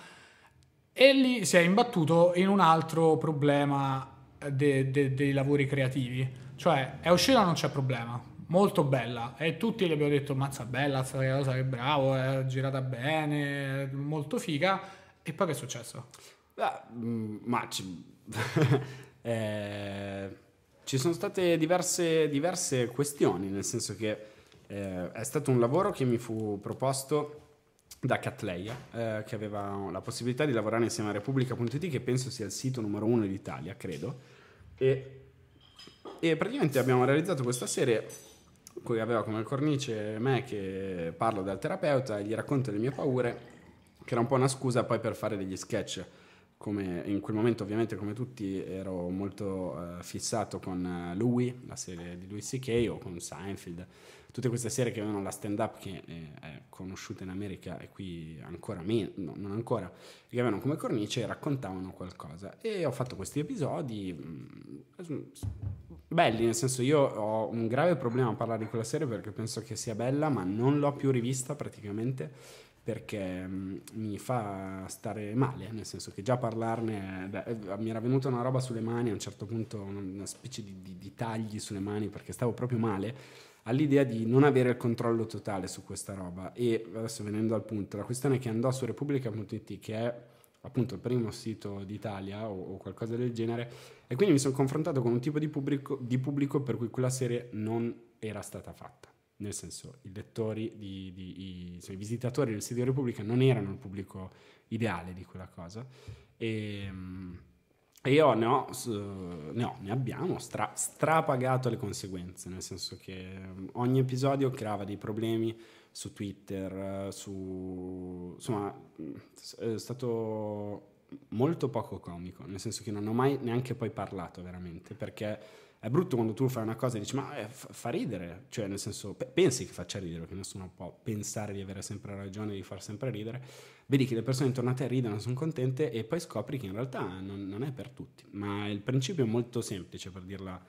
E lì si è imbattuto in un altro problema de- de- dei lavori creativi, cioè è uscita Non c'è problema, molto bella. E tutti gli abbiamo detto mazza bella, sta cosa che bravo, è girata bene, molto figa. E poi che è successo? Ah, ma *laughs* eh, ci sono state diverse, diverse questioni, nel senso che eh, è stato un lavoro che mi fu proposto da Catleia, eh, che aveva la possibilità di lavorare insieme a Repubblica.it, che penso sia il sito numero uno d'Italia, credo. E, e praticamente abbiamo realizzato questa serie cui aveva come cornice me che parlo dal terapeuta e gli racconto le mie paure, che era un po' una scusa poi per fare degli sketch. Come in quel momento, ovviamente, come tutti, ero molto eh, fissato con eh, Louis, la serie di Louis C.K. o con Seinfeld, tutte queste serie che avevano la stand-up che eh, è conosciuta in America e qui ancora meno, no, non ancora, che avevano come cornice e raccontavano qualcosa. E ho fatto questi episodi mm, belli, nel senso io ho un grave problema a parlare di quella serie perché penso che sia bella, ma non l'ho più rivista praticamente perché mh, mi fa stare male, nel senso che già parlarne, beh, eh, mi era venuta una roba sulle mani, a un certo punto una, specie di, di- di tagli sulle mani perché stavo proprio male, all'idea di non avere il controllo totale su questa roba. E adesso venendo al punto, la questione che andò su Repubblica.it, che è appunto il primo sito d'Italia o, o qualcosa del genere, e quindi mi sono confrontato con un tipo di pubblico, di pubblico per cui quella serie non era stata fatta. Nel senso, i lettori, di, di- i, insomma, i visitatori del sito di Repubblica non erano il pubblico ideale di quella cosa. E, mm, e io ne ho, ne, ho, ne abbiamo stra- strapagato le conseguenze, nel senso che mm, ogni episodio creava dei problemi su Twitter, su... insomma, mm, è stato molto poco comico, nel senso che non ho mai neanche poi parlato veramente, perché è brutto quando tu fai una cosa e dici ma eh, fa, ridere, cioè nel senso pe- pensi che faccia ridere, perché nessuno può pensare di avere sempre ragione, di far sempre ridere, vedi che le persone intorno a te ridono, sono contente e poi scopri che in realtà non, non è per tutti, ma il principio è molto semplice per dirla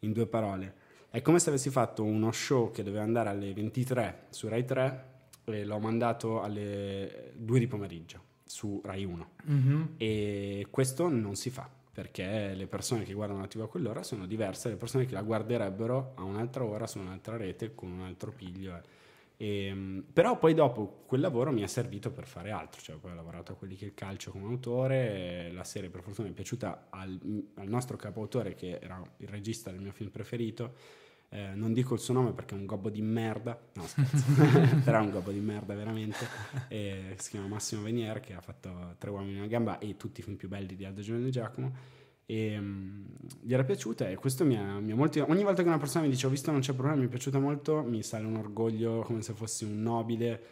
in due parole. È come se avessi fatto uno show che doveva andare alle 23 su Rai 3 e l'ho mandato alle 2 di pomeriggio. Su Rai 1 Mhm. e questo non si fa perché le persone che guardano la TV a quell'ora sono diverse dalle persone che la guarderebbero a un'altra ora su un'altra rete con un altro piglio. eh. E, però poi dopo quel lavoro mi è servito per fare altro, cioè poi ho lavorato a quelli che il calcio come autore, e la serie per fortuna è piaciuta al, al nostro capoautore che era il regista del mio film preferito, eh, non dico il suo nome perché è un gobbo di merda, no scherzo, *laughs* però è un gobbo di merda veramente, e si chiama Massimo Venier che ha fatto Tre uomini e una gamba e tutti i film più belli di Aldo Giovanni Giacomo. E mm, gli era piaciuta e questo mi ha, mi ha molto ogni volta che una persona mi dice ho visto non c'è problema mi è piaciuta molto mi sale un orgoglio come se fossi un nobile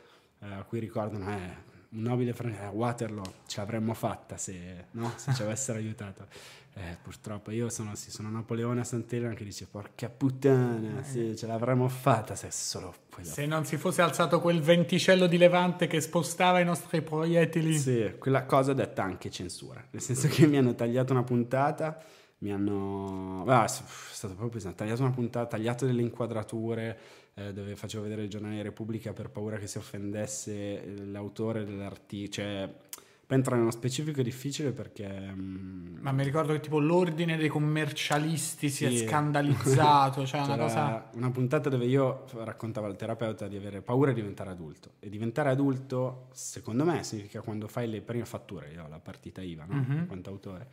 eh, a cui ricordano eh, un nobile francese eh, Waterloo ce l'avremmo fatta se, no? se ci avessero aiutato. Eh, purtroppo io sono, sì, sono Napoleone a Sant'Elena che dice porca puttana sì, ce l'avremmo fatta se solo quella Se non si fosse alzato quel venticello di levante che spostava i nostri proiettili. Sì, quella cosa detta anche censura, nel senso che mi hanno tagliato una puntata, mi hanno... Ah, è stato proprio pesante, tagliato una puntata, tagliato delle inquadrature eh, dove facevo vedere il giornale Repubblica per paura che si offendesse eh, l'autore dell'articolo, cioè... Poi entrare nello specifico è difficile perché... mm, Ma mi ricordo che tipo l'ordine dei commercialisti si Sì. è scandalizzato, cioè una cosa... una puntata dove io raccontavo al terapeuta di avere paura di diventare adulto e diventare adulto secondo me significa quando fai le prime fatture io ho la partita IVA no? Mhm. quanto autore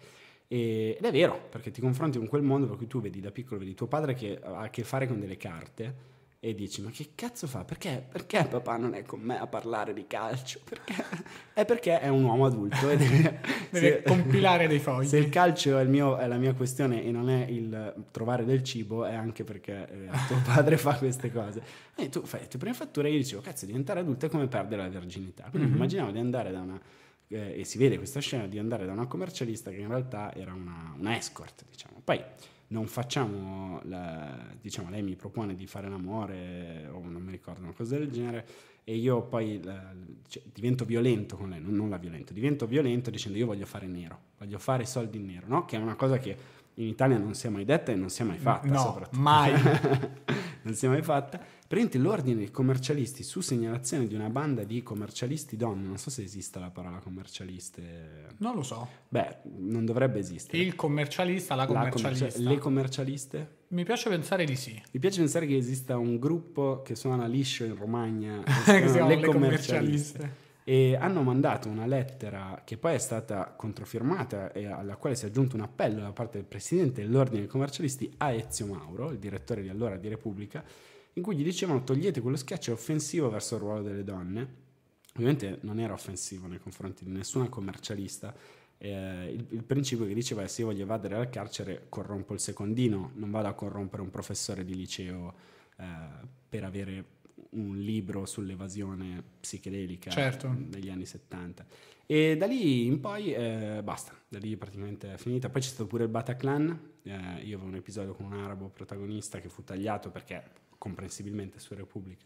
E- ed è vero perché ti confronti con quel mondo per cui tu vedi da piccolo vedi tuo padre che ha a che fare con delle carte e dici ma che cazzo fa perché, perché papà non è con me a parlare di calcio perché? *laughs* è perché è un uomo adulto e deve, *laughs* Deve se- compilare dei *laughs* fogli. se il calcio è, il mio- è la mia questione e non è il trovare del cibo, è anche perché eh, tuo padre fa queste cose. E tu fai le tue prime fatture e io dicevo, cazzo, diventare adulto è come perdere la verginità. Quindi Mhm. immaginavo di andare da una, eh, e si vede questa scena, di andare da una commercialista che in realtà era una, una escort, diciamo. Poi non facciamo, la- diciamo, lei mi propone di fare l'amore o non mi ricordo, una cosa del genere e io poi la- cioè, divento violento con lei, non, non la violento, divento violento dicendo io voglio fare nero, voglio fare soldi in nero, no? Che è una cosa che in Italia non si è mai detta e non si è mai fatta. No, mai. *laughs* non si è mai fatta. Praticamente l'ordine dei commercialisti su segnalazione di una banda di commercialisti donne, non so se esista la parola commercialiste, Non lo so. beh, non dovrebbe esistere. Il commercialista, la La commercia- commercialista. le commercialiste? Mi piace pensare di sì. Mi piace pensare che esista un gruppo che suona liscio in Romagna, *laughs* che si chiamano le commercialiste. e hanno mandato una lettera che poi è stata controfirmata e alla quale si è aggiunto un appello da parte del presidente dell'ordine dei commercialisti a Ezio Mauro, il direttore di allora di Repubblica, in cui gli dicevano togliete quello schiaccio è offensivo verso il ruolo delle donne. Ovviamente non era offensivo nei confronti di nessuna commercialista. Eh, il, il principio che diceva è se io voglio evadere dal carcere corrompo il secondino, non vado a corrompere un professore di liceo eh, per avere un libro sull'evasione psichedelica Certo. negli anni 70. E da lì in poi eh, basta, da lì praticamente è finita. Poi c'è stato pure il Bataclan, eh, io avevo un episodio con un arabo protagonista che fu tagliato perché comprensibilmente su Repubblica.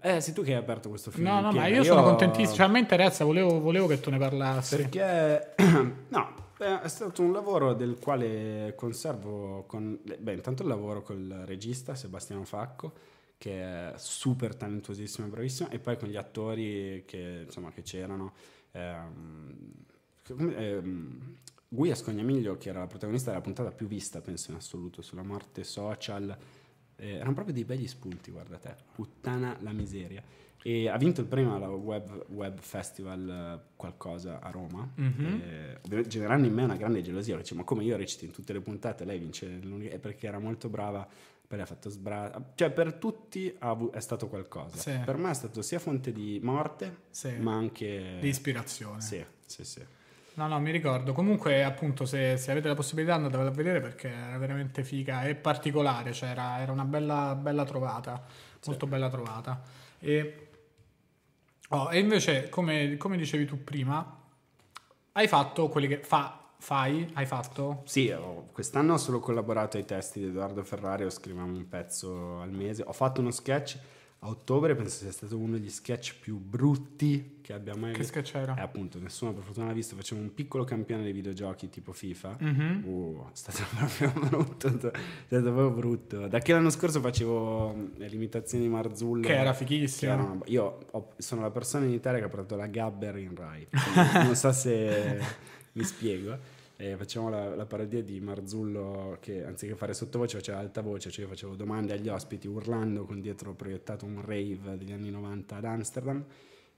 Eh, sei tu che hai aperto questo film. No, no, ma io sono contentissimo. Cioè, a me interessa, volevo, volevo che tu ne parlassi. Perché *clears throat* no, beh, è stato un lavoro del quale conservo con beh, intanto il lavoro col regista Sebastiano Facco che è super talentuosissimo e bravissimo e poi con gli attori che insomma che c'erano ehm, ehm, Guia Scognamiglio che era la protagonista della puntata più vista penso in assoluto sulla morte social eh, erano proprio dei begli spunti guarda te. Puttana la miseria. E ha vinto il premio alla Web, Web Festival eh, qualcosa a Roma. Ovviamente generando in me una grande gelosia. Dice, ma come io recito in tutte le puntate lei vince l'unica- è perché era molto brava poi ha fatto sbra cioè per tutti è stato qualcosa. Sì. per me è stato sia fonte di morte Sì. ma anche Di ispirazione. sì sì sì No, no, mi ricordo. Comunque, appunto, se, se avete la possibilità andatevela a vedere perché era veramente figa e particolare, cioè era, era una bella, bella trovata, molto bella trovata. E, oh, e invece, come, come dicevi tu prima, hai fatto quelli che fa, fai, hai fatto? Sì, ho- quest'anno ho solo collaborato ai testi di Edoardo Ferrari, scriviamo un pezzo al mese. Ho fatto uno sketch, a ottobre penso sia stato uno degli sketch più brutti che abbiamo mai Che visto. sketch era? E appunto, nessuno per fortuna l'ha visto. Facciamo un piccolo campione dei videogiochi tipo FIFA. Mhm. Uh, è stato *laughs* proprio brutto. È stato proprio brutto. Da che l'anno scorso facevo mm, le limitazioni di Marzullo. Che era che fighissimo. era una- io ho- sono la persona in Italia che ha portato la Gabber in Rai. *laughs* Non so se mi spiego. E facciamo la, la parodia di Marzullo che anziché fare sottovoce faceva alta voce, cioè io facevo domande agli ospiti urlando con dietro proiettato un rave degli anni 90 ad Amsterdam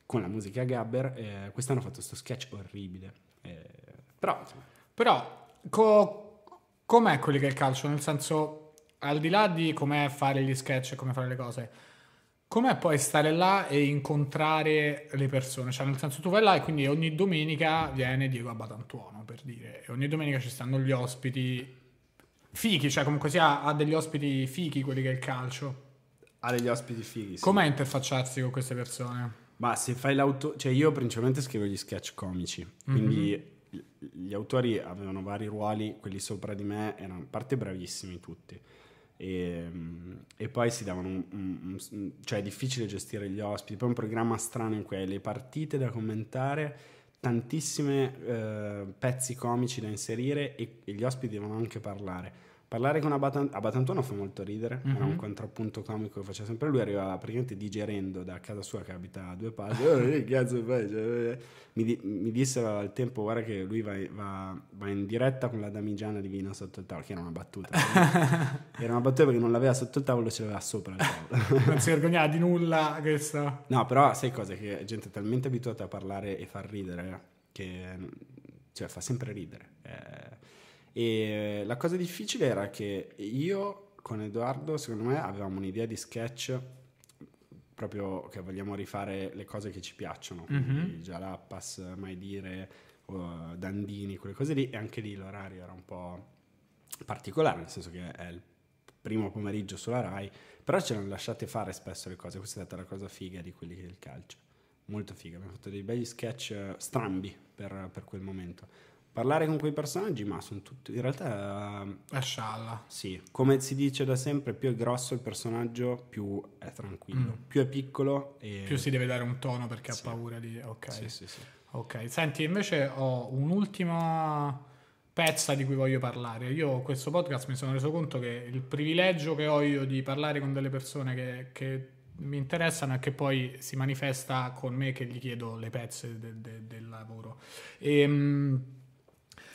con la musica Gabber. E quest'anno ho fatto questo sketch orribile. E- però insomma, Però, co- com'è quelli che è il calcio? Nel senso, al di là di com'è fare gli sketch e come fare le cose, com'è poi stare là e incontrare le persone? Cioè, nel senso, tu vai là e quindi ogni domenica viene Diego Abatantuono, per dire, e ogni domenica ci stanno gli ospiti fichi, cioè comunque sia ha degli ospiti fichi quelli che è il calcio. ha degli ospiti fighi. sì. Com'è interfacciarsi con queste persone? Ma se fai l'auto... Cioè io principalmente scrivo gli sketch comici, quindi gli autori avevano vari ruoli, quelli sopra di me erano a parte bravissimi tutti. E, e poi si davano un, un- un- cioè è difficile gestire gli ospiti poi un programma strano in cui hai le partite da commentare tantissime eh, pezzi comici da inserire e, e gli ospiti devono anche parlare parlare con Abatan- Abatantuono fa molto ridere era un Mhm. contrappunto comico che faceva sempre lui arrivava praticamente digerendo da casa sua che abita a due passi "Oh, che cazzo fai?" Cioè, eh, mi, di- mi dissero al tempo guarda che lui va, va- va in diretta con la damigiana di vino sotto il tavolo che era una battuta *laughs* era una battuta perché non l'aveva sotto il tavolo ce l'aveva sopra il tavolo *laughs* Non si vergognava di nulla questo. no però sai cosa che è gente talmente abituata a parlare e far ridere che cioè, fa sempre ridere Eh, e la cosa difficile era che io con Edoardo secondo me avevamo un'idea di sketch proprio che vogliamo rifare le cose che ci piacciono. Quindi Mhm. Jalappas, Mai Dire o Dandini quelle cose lì. E anche lì l'orario era un po' particolare nel senso che è il primo pomeriggio sulla Rai però ce l'hanno lasciate fare spesso le cose. Questa è stata la cosa figa di quelli del calcio. Molto figa. Abbiamo fatto dei begli sketch eh, strambi per, per quel momento parlare con quei personaggi ma sono tutti in realtà eh, È scialla. sì, come si dice da sempre, più è grosso il personaggio, più è tranquillo. Più è piccolo e... Mm. Più si deve dare un tono perché Sì. ha paura di... Ok. Sì, sì, sì. Ok, senti, invece ho un'ultima pezza di cui voglio parlare. Io questo podcast mi sono reso conto che il privilegio che ho io di parlare con delle persone che, che mi interessano è che poi si manifesta con me che gli chiedo le pezze de- de- del lavoro. Ehm,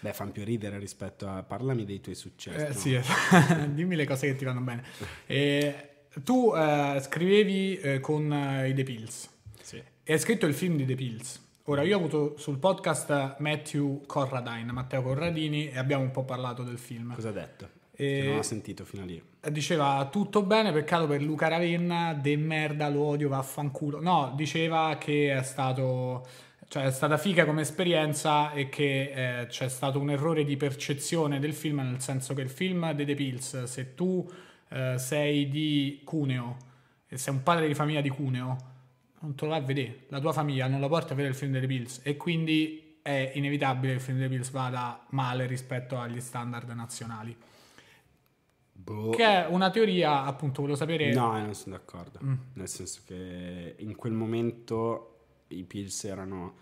Beh, fanno più ridere rispetto a... Parlami dei tuoi successi. eh, no? sì, *laughs* dimmi le cose che ti vanno bene. Eh, tu eh, scrivevi eh, con eh, i The Pills. Sì. E hai scritto il film di The Pills. Ora, io ho avuto sul podcast Matthew Corradine, Matteo Corradini, e abbiamo un po' parlato del film. Cosa ha detto? E- Che non ho sentito fino a lì. Diceva tutto bene, peccato per Luca Ravenna, de merda, lo odio, vaffanculo. No, diceva che è stato. Cioè, è stata figa come esperienza e che eh, c'è stato un errore di percezione del film, nel senso che il film di The Pills, se tu eh, sei di Cuneo e sei un padre di famiglia di Cuneo, non te lo vai a vedere. La tua famiglia non la porta a vedere il film The Pills e quindi è inevitabile che il film The Pills vada male rispetto agli standard nazionali. Boh. Che è una teoria, appunto, volevo sapere. No, non sono d'accordo. Mm. Nel senso che in quel momento i Pills erano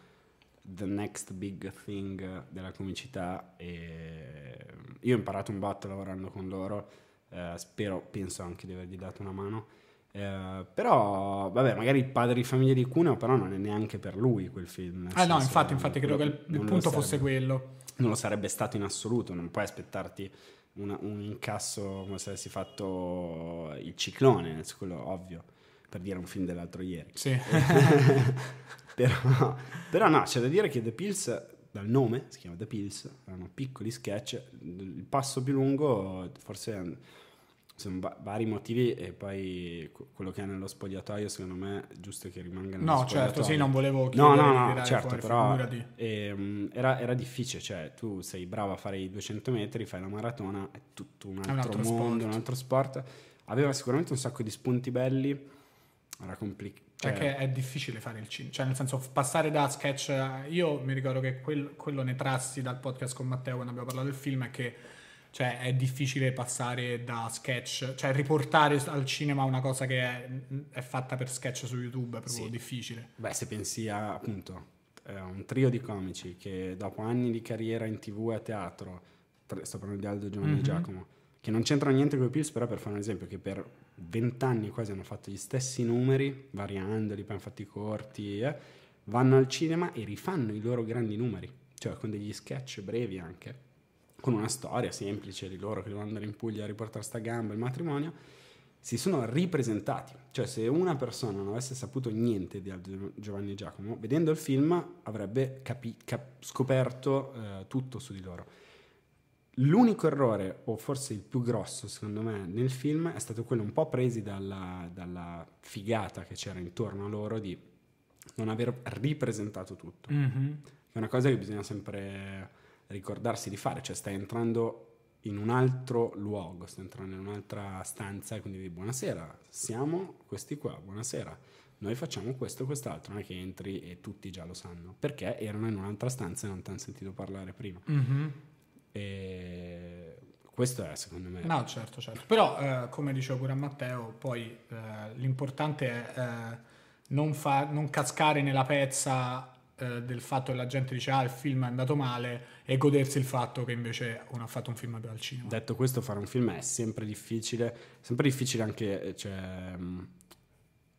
the next big thing della comicità e io ho imparato un botto lavorando con loro. eh, spero, penso anche di avergli dato una mano. Eh, però, vabbè, magari il padre di famiglia di Cuneo, però non è neanche per lui quel film. Ah, no, infatti, infatti, credo che il, il punto fosse quello. non lo sarebbe stato in assoluto, non puoi aspettarti una- un incasso come se avessi fatto il ciclone, quello ovvio, per dire un film dell'altro ieri. Sì. *laughs* *laughs* però, *laughs* però no, c'è da dire che The Pills, dal nome, si chiama The Pills, erano piccoli sketch, il passo più lungo forse sono va- vari motivi e poi que- quello che è nello spogliatoio secondo me è giusto che rimanga nello No, certo, sì, non volevo No, chiedere no, no, tirare certo, fuori, però ehm, era, era difficile, cioè tu sei bravo a fare i 200 metri, fai la maratona, è tutto un altro, un altro mondo, sport. un altro sport. Aveva sicuramente un sacco di spunti belli, era complicato. Perché è difficile fare il cinema, cioè nel senso passare da sketch, io mi ricordo che quel- quello ne trassi dal podcast con Matteo quando abbiamo parlato del film è che cioè è difficile passare da sketch, cioè riportare al cinema una cosa che è, è fatta per sketch su YouTube è proprio Sì. difficile. Beh, se pensi a appunto eh, un trio di comici che dopo anni di carriera in tv e a teatro, sto parlando di Aldo Giovanni Mhm. e Giacomo, che non c'entrano niente con i Pills, però per fare un esempio, che per vent'anni quasi hanno fatto gli stessi numeri, variandoli, poi hanno fatto i corti, eh, vanno al cinema e rifanno i loro grandi numeri, cioè con degli sketch brevi anche, con una storia semplice di loro che devono andare in Puglia a riportare sta gamba, il matrimonio, si sono ripresentati. Cioè, se una persona non avesse saputo niente di Giovanni Giacomo, vedendo il film avrebbe capi- cap- scoperto eh, tutto su di loro. L'unico errore, o forse il più grosso secondo me, nel film è stato quello un po' presi dalla, dalla figata che c'era intorno a loro di non aver ripresentato tutto. Mhm. È una cosa che bisogna sempre ricordarsi di fare, cioè stai entrando in un altro luogo, stai entrando in un'altra stanza e quindi dici buonasera, siamo questi qua, buonasera, noi facciamo questo e quest'altro, non è che entri e tutti già lo sanno, perché erano in un'altra stanza e non ti hanno sentito parlare prima. Mhm. E questo è secondo me... No, certo, certo. Però, eh, come dicevo pure a Matteo, poi eh, l'importante è eh, non, fa- non cascare nella pezza eh, del fatto che la gente dice ah il film è andato male e godersi il fatto che invece uno ha fatto un film al cinema. Detto questo, fare un film è sempre difficile, sempre difficile anche, eh, cioè, mh,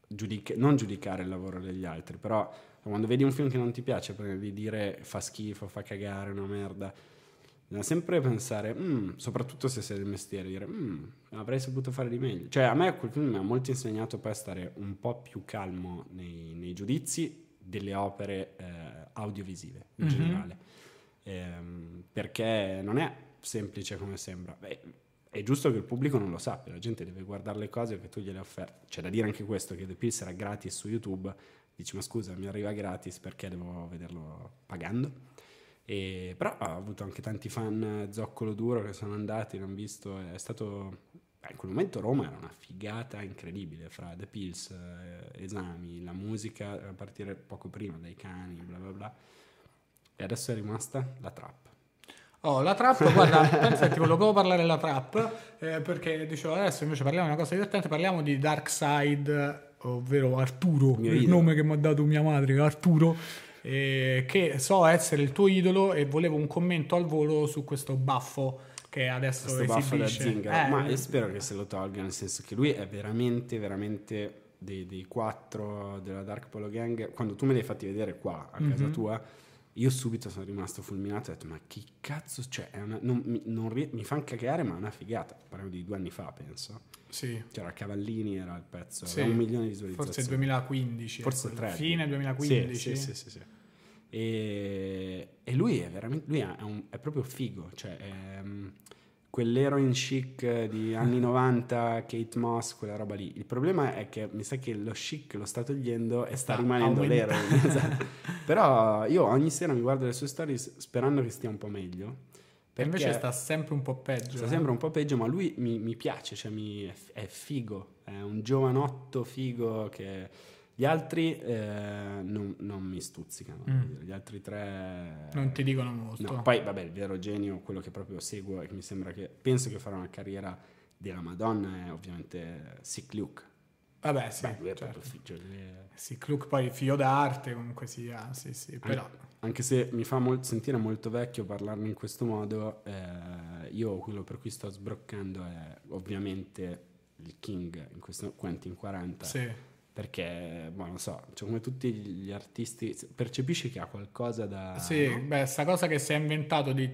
giudic- non giudicare il lavoro degli altri, però quando vedi un film che non ti piace, di dire fa schifo, fa cagare, una merda, bisogna sempre pensare, "Mm", soprattutto se sei del mestiere, dire "Mm, avrei saputo fare di meglio. Cioè a me quel film mi ha molto insegnato poi a stare un po' più calmo nei, nei giudizi delle opere eh, audiovisive in Mhm. generale. Ehm, perché non è semplice come sembra. Beh, è giusto che il pubblico non lo sappia, la gente deve guardare le cose che tu gliele offerte. C'è da dire anche questo, che The Pills era gratis su YouTube, dici ma scusa mi arriva gratis perché devo vederlo pagando? E, però ha avuto anche tanti fan eh, zoccolo duro che sono andati, l'hanno visto, è stato... beh, in quel momento Roma era una figata incredibile fra The Pills, eh, esami, la musica a partire poco prima dai cani, bla bla bla. E adesso è rimasta la trap. Oh, la trap, guarda, pensa che ti volevo proprio parlare della trap, eh, perché dicevo adesso invece parliamo di una cosa divertente, parliamo di Darkseid, ovvero Arturo, Mio il idolo. nome che mi ha dato mia madre, Arturo, eh, che so essere il tuo idolo e volevo un commento al volo su questo baffo che adesso questo baffo da esibisce. zingaro. Eh, Ma io spero che se lo tolga, nel senso che lui è veramente, veramente dei, dei quattro della Dark Polo Gang. Quando tu me li hai fatti vedere qua a casa Mhm. tua, io subito sono rimasto fulminato e ho detto: Ma che cazzo? Cioè, una- non, mi, non mi fanno cagare, ma è una figata. Parliamo di due anni fa, penso. Sì, C'era Cavallini, era il pezzo, Sì. un milione di visualizzazioni. forse 2015. Forse ecco, tre. Fine 2015. Sì, sì, sì, sì, sì. E, e lui è veramente, lui è, un- è proprio figo, cioè è, mm, quell'heroin chic di anni *laughs* 90, Kate Moss, quella roba lì. Il problema è che mi sa che lo chic lo sta togliendo e sta Sta rimanendo aumentando. l'heroin. *laughs* esatto. Però io ogni sera mi guardo le sue stories sperando che stia un po' meglio. E Perché invece sta sempre un po' peggio. sta eh. sempre un po' peggio, ma lui mi, mi piace, cioè mi- è, figo, è un giovanotto figo che gli altri eh, non, non mi stuzzicano, Mm. gli altri tre... Non ti dicono molto. No, poi vabbè, il vero genio, quello che proprio seguo e che mi sembra che penso che farà una carriera della Madonna è ovviamente Sick Luke. Vabbè, sì, Beh, lui è certo. lui è- Sì, Kluk poi figlio d'arte comunque sia, sì, sì, però... Anche se mi fa mol- sentire molto vecchio parlarne in questo modo, eh, io quello per cui sto sbroccando è ovviamente il King, in questo Quentin 40, Sì, perché, boh, non so, cioè come tutti gli artisti, percepisci che ha qualcosa da... sì, no? beh, sta cosa che si è inventato di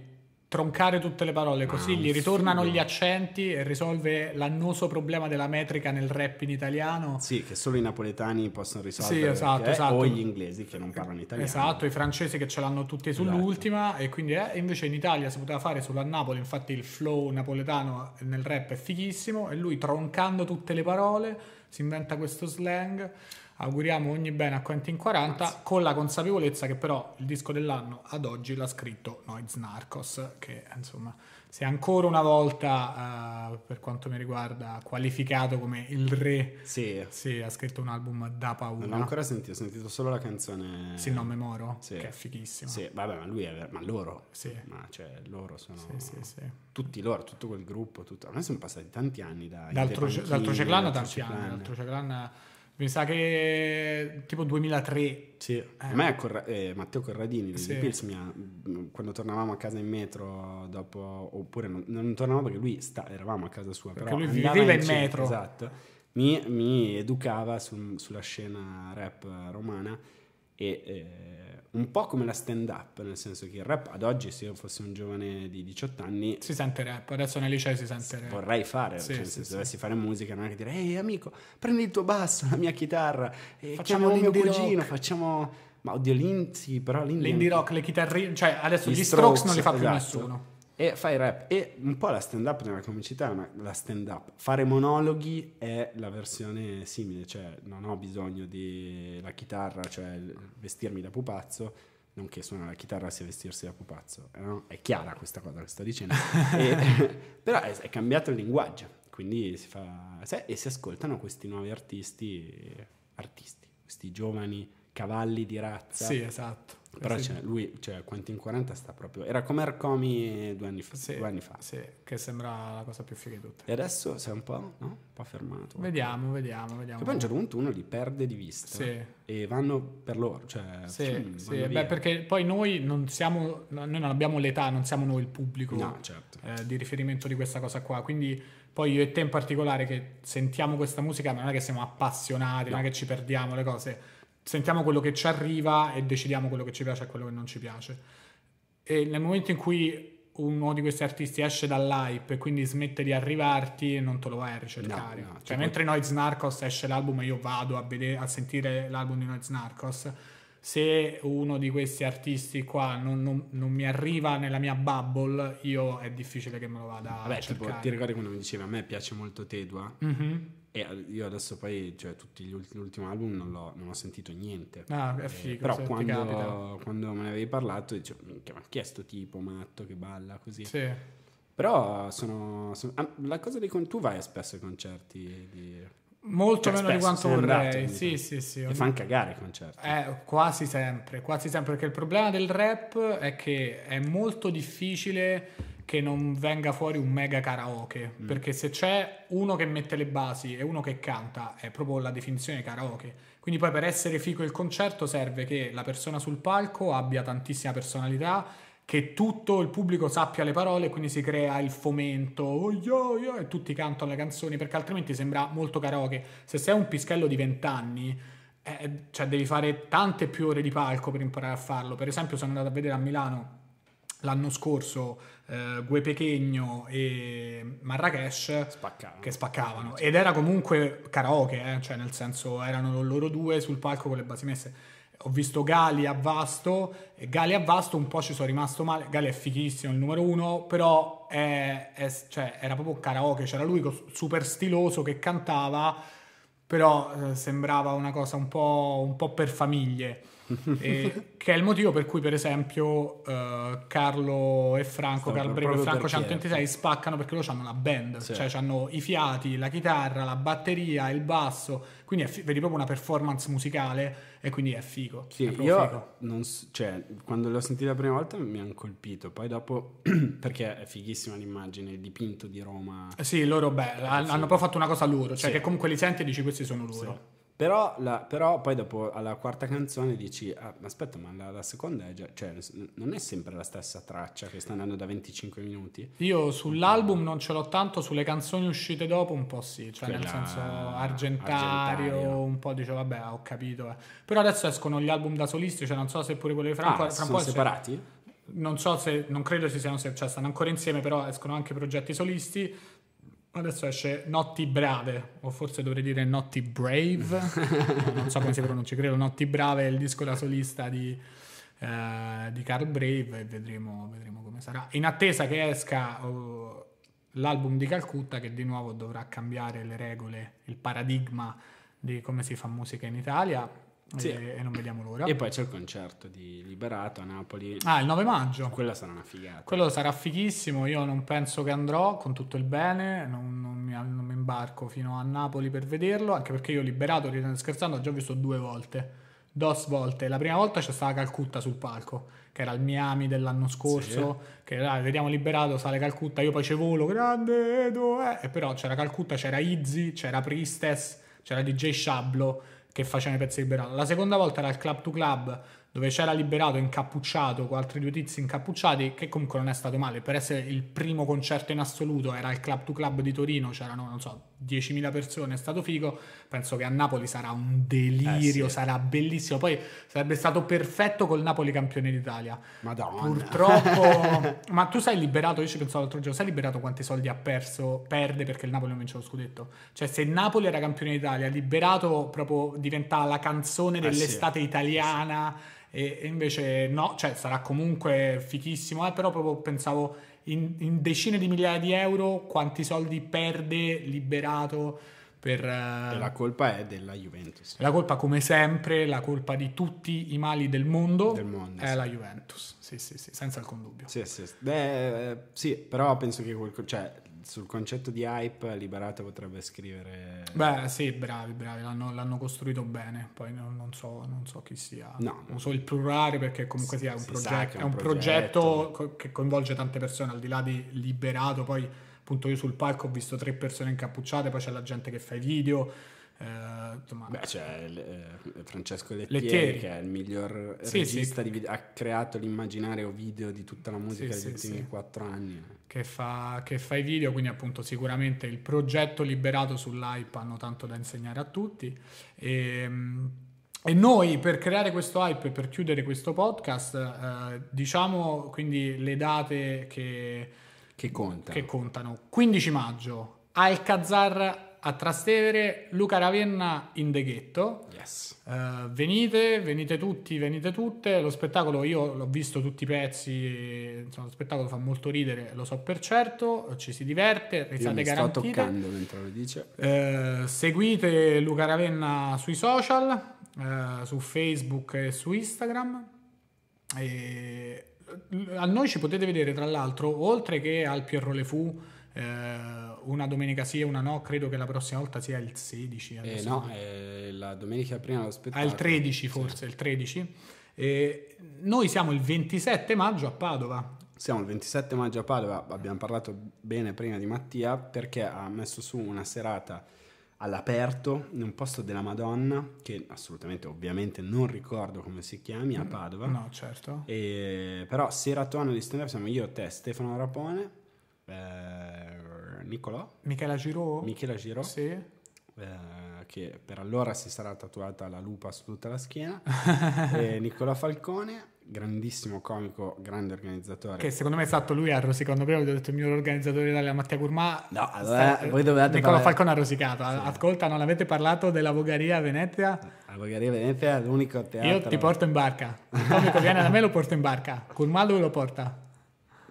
troncare tutte le parole così Ah, gli ritornano figo. gli accenti e risolve l'annoso problema della metrica nel rap in italiano. Sì, che solo i napoletani possono risolvere, Sì, esatto, perché- esatto. o gli inglesi che non parlano italiano. Esatto, i francesi che ce l'hanno tutti Esatto. sull'ultima e quindi eh, invece in Italia si poteva fare solo a Napoli, infatti il flow napoletano nel rap è fighissimo e lui troncando tutte le parole si inventa questo slang. Auguriamo ogni bene a Quentin 40 Grazie. con la consapevolezza che però il disco dell'anno ad oggi l'ha scritto Noiz Narcos che insomma si è ancora una volta, uh, per quanto mi riguarda, qualificato come il re. Sì. Sì, ha scritto un album da paura. Non l'ho ancora sentito, ho sentito solo la canzone. Sì, non memoro, sì. che è fighissimo. Sì, vabbè, ma lui è... Ma loro. Sì. Ma cioè, loro sono... Sì, sì, sì. Tutti loro, tutto quel gruppo, tutto... A me sono passati tanti anni da... D'altro, d'altro Ceclan tanti anni, d'altro Ceclan mi sa che tipo 2003. Sì, eh. a me Corra- eh, Matteo Corradini di sì. Pills mi ha, quando tornavamo a casa in metro dopo, oppure non, non tornavamo perché lui sta, eravamo a casa sua, perché però lui viveva in, in metro. Esatto, mi, mi educava su, sulla scena rap romana e... Eh, un po' come la stand up, nel senso che il rap ad oggi, se io fossi un giovane di 18 anni, si sente rap. Adesso nei licei si sente rap. Vorrei fare, sì, cioè, sì, se sì. dovessi fare musica, non è che dire, ehi amico, prendi il tuo basso, la mia chitarra, e facciamo mio cugino, facciamo. Ma oddio, l'indie, però l'indie. L'indie rock, le chitarre, cioè adesso gli, gli strokes, strokes, non li fa più esatto. nessuno e fai rap. E un po' la stand up nella comicità è la stand up fare monologhi è la versione simile cioè non ho bisogno della chitarra cioè vestirmi da pupazzo non che suona la chitarra sia vestirsi da pupazzo eh, no? è chiara questa cosa che sto dicendo. *laughs* E, *laughs* però è, è, cambiato il linguaggio quindi si fa e si ascoltano questi nuovi artisti artisti questi giovani cavalli di razza. Sì esatto però sì. cioè, lui, cioè, Quentin 40 sta proprio... Era come Arcomi due anni fa. Sì, due anni fa. sì, che sembra la cosa più figa di tutte. E adesso sei un po', no? un po' fermato. Vediamo, vediamo, vediamo. Che poi a un certo punto uno li perde di vista. Sì. E vanno per loro, cioè... Sì, cioè, sì. Beh, perché poi noi non siamo... Noi non abbiamo l'età, non siamo noi il pubblico no, certo. eh, di riferimento di questa cosa qua. Quindi poi io e te in particolare che sentiamo questa musica non è che siamo appassionati, no. non è che ci perdiamo le cose sentiamo quello che ci arriva e decidiamo quello che ci piace e quello che non ci piace. E nel momento in cui uno di questi artisti esce dall'hype e quindi smette di arrivarti, non te lo vai a ricercare. No, no, cioè, mentre Noiz Narcos esce l'album e io vado a, vedere, a sentire l'album di Noiz Narcos, se uno di questi artisti qua non, non, non, mi arriva nella mia bubble, io è difficile che me lo vada Vabbè, a cercare. Tipo, ti ricordi quando mi dicevi a me piace molto Tedua? Mm-hmm. E io adesso poi, cioè, tutti gli ultimi, l'ultimo album non, non, ho sentito niente. Ah, è figo. Eh, però quando, quando, me ne avevi parlato, dicevo, ma chi è sto tipo matto che balla così? Sì. Però sono, sono ah, la cosa di tu vai spesso ai concerti di... Molto cioè, meno di quanto vorrei. Andato, sì, sì, sì. E fanno cagare i concerti. Eh, quasi sempre, quasi sempre, perché il problema del rap è che è molto difficile che non venga fuori un mega karaoke, mm. perché se c'è uno che mette le basi e uno che canta, è proprio la definizione karaoke. Quindi poi per essere figo il concerto serve che la persona sul palco abbia tantissima personalità, che tutto il pubblico sappia le parole e quindi si crea il fomento oh, yeah, yeah, e tutti cantano le canzoni, perché altrimenti sembra molto karaoke. Se sei un pischello di 20 anni, eh, cioè devi fare tante più ore di palco per imparare a farlo. Per esempio sono andato a vedere a Milano l'anno scorso eh, Gue Pechegno e Marrakesh spaccavano. che spaccavano ed era comunque karaoke eh? cioè nel senso erano loro due sul palco con le basi messe ho visto Gali a Vasto e Gali a Vasto un po' ci sono rimasto male Gali è fighissimo il numero uno però è, è, cioè, era proprio karaoke c'era lui super stiloso che cantava però eh, sembrava una cosa un po', un po per famiglie *laughs* e, che è il motivo per cui per esempio uh, Carlo e Franco, Carlo Breve e Franco 126 spaccano perché loro hanno la band, sì. cioè hanno i fiati, la chitarra, la batteria, il basso, quindi fi- vedi proprio una performance musicale e quindi è figo. Sì, è io figo. Non, cioè, quando l'ho sentita la prima volta mi hanno colpito, poi dopo *clears throat* perché è fighissima l'immagine, il dipinto di Roma. Sì, loro beh, hanno proprio fatto una cosa loro, cioè sì. che comunque li senti e dici questi sono loro. Però, la, però, poi dopo alla quarta canzone dici, ah, aspetta, ma la, la, seconda è già, cioè, non è sempre la stessa traccia che sta andando da 25 minuti. Io sull'album non ce l'ho tanto, sulle canzoni uscite dopo un po' sì, cioè Quella nel senso argentario, argentario, un po' dicevo vabbè ho capito. Eh. Però adesso escono gli album da solisti, cioè non so se pure quelli di Franco... Ah, sono separati? Non so se, non credo si siano, cioè stanno ancora insieme, però escono anche progetti solisti Adesso esce Notti Brave, o forse dovrei dire Notti Brave, *laughs* non so come si pronuncia, credo Notti Brave è il disco da solista di, eh, di Carl Brave e vedremo, vedremo, come sarà. In attesa che esca oh, l'album di Calcutta che di nuovo dovrà cambiare le regole, il paradigma di come si fa musica in Italia Sì. e, e non vediamo l'ora. E poi c'è il concerto di Liberato a Napoli. Ah, il 9 maggio. Quella sarà una figata. Quello sarà fighissimo, io non penso che andrò con tutto il bene, non, non mi, non mi imbarco fino a Napoli per vederlo, anche perché io liberato, scherzando, ho già visto due volte, dos volte. La prima volta c'è stata Calcutta sul palco, che era il Miami dell'anno scorso, che era, vediamo liberato, sale Calcutta, io poi c'è volo, grande eh. e però c'era Calcutta, c'era Izzy, c'era Priestess, c'era DJ Shablo che faceva i pezzi liberato. La seconda volta era il Club to Club, dove c'era liberato incappucciato con altri due tizi incappucciati, che comunque non è stato male. Per essere il primo concerto in assoluto, era il Club to Club di Torino, c'erano, non so, 10.000 persone, è stato figo. Penso che a Napoli sarà un delirio, Eh sì. sarà bellissimo. Poi sarebbe stato perfetto col Napoli campione d'Italia. Madonna. Purtroppo, *laughs* ma tu sai liberato, io ci pensavo l'altro giorno, sai liberato quanti soldi ha perso, perde perché il Napoli non vince lo scudetto? Cioè se il Napoli era campione d'Italia, liberato proprio diventa la canzone Eh dell'estate italiana e, e invece no, cioè sarà comunque fichissimo, eh, però proprio pensavo in, in decine di migliaia di euro quanti soldi perde liberato per... eh, la colpa è della Juventus. la colpa, come sempre, la colpa di tutti i mali del mondo, Del mondo, è sì. la Juventus. Sì, sì, sì, senza alcun dubbio. Sì, sì, sì. Beh, eh, sì, però penso che quel- cioè, sul concetto di hype Liberato potrebbe scrivere... Beh, sì, bravi, bravi, l'hanno, l'hanno costruito bene. Poi non, non so, non so chi sia. No. Uso il plurale perché comunque sia un progetto, è un progetto co- che coinvolge tante persone, al di là di liberato. Poi, appunto, io sul palco ho visto tre persone incappucciate, poi c'è la gente che fa i video. insomma, Beh, c'è eh, Francesco Lettieri, Lettieri. che è il miglior Sì, regista di video, ha creato l'immaginario video di tutta la musica Sì, degli sì, ultimi sì. quattro anni. Che fa, che fa i video, quindi appunto sicuramente il progetto liberato sull'hype hanno tanto da insegnare a tutti. E, e noi per creare questo hype, per chiudere questo podcast, eh, diciamo quindi le date che, Che conta. che contano. 15 maggio, Alcazar a Trastevere, Luca Ravenna in De Ghetto. Yes. Eh, venite, venite tutti, venite tutte. Lo spettacolo, io l'ho visto tutti i pezzi, insomma, lo spettacolo fa molto ridere, lo so per certo, ci si diverte, risate mi sto garantite. toccando mentre lo dice. Eh, seguite Luca Ravenna sui social, eh, su Facebook e su Instagram. E a noi ci potete vedere tra l'altro, oltre che al Pierro Le Fu, eh, una domenica sì e una no, credo che la prossima volta sia il 16. Eh, no, è la domenica prima dello Ah, spettacolo. il 13 forse, il 13. E noi siamo il 27 maggio a Padova. Siamo il 27 maggio a Padova, abbiamo parlato bene prima di Mattia perché ha messo su una serata all'aperto in un posto della Madonna che assolutamente ovviamente non ricordo come si chiami a Padova. No, certo. E, però seratona di stand up siamo io, te, Stefano Rapone, eh, Nicolò, Michela Giro? Michela Giro, Sì. eh, che per allora si sarà tatuata la lupa su tutta la schiena, *laughs* e Nicolò Falcone, grandissimo comico, grande organizzatore. Che secondo me è stato lui a rosicando prima, ho detto il miglior organizzatore della Mattia Curmà. No, allora, voi dovevate Nicola parlare- Falcone ha rosicato. Ascolta, non avete parlato della Vogaria Venezia? La Bulgaria Venezia è l'unico teatro. Io ti porto in barca. Il comico viene da me lo porto in barca. Curmà dove lo porta?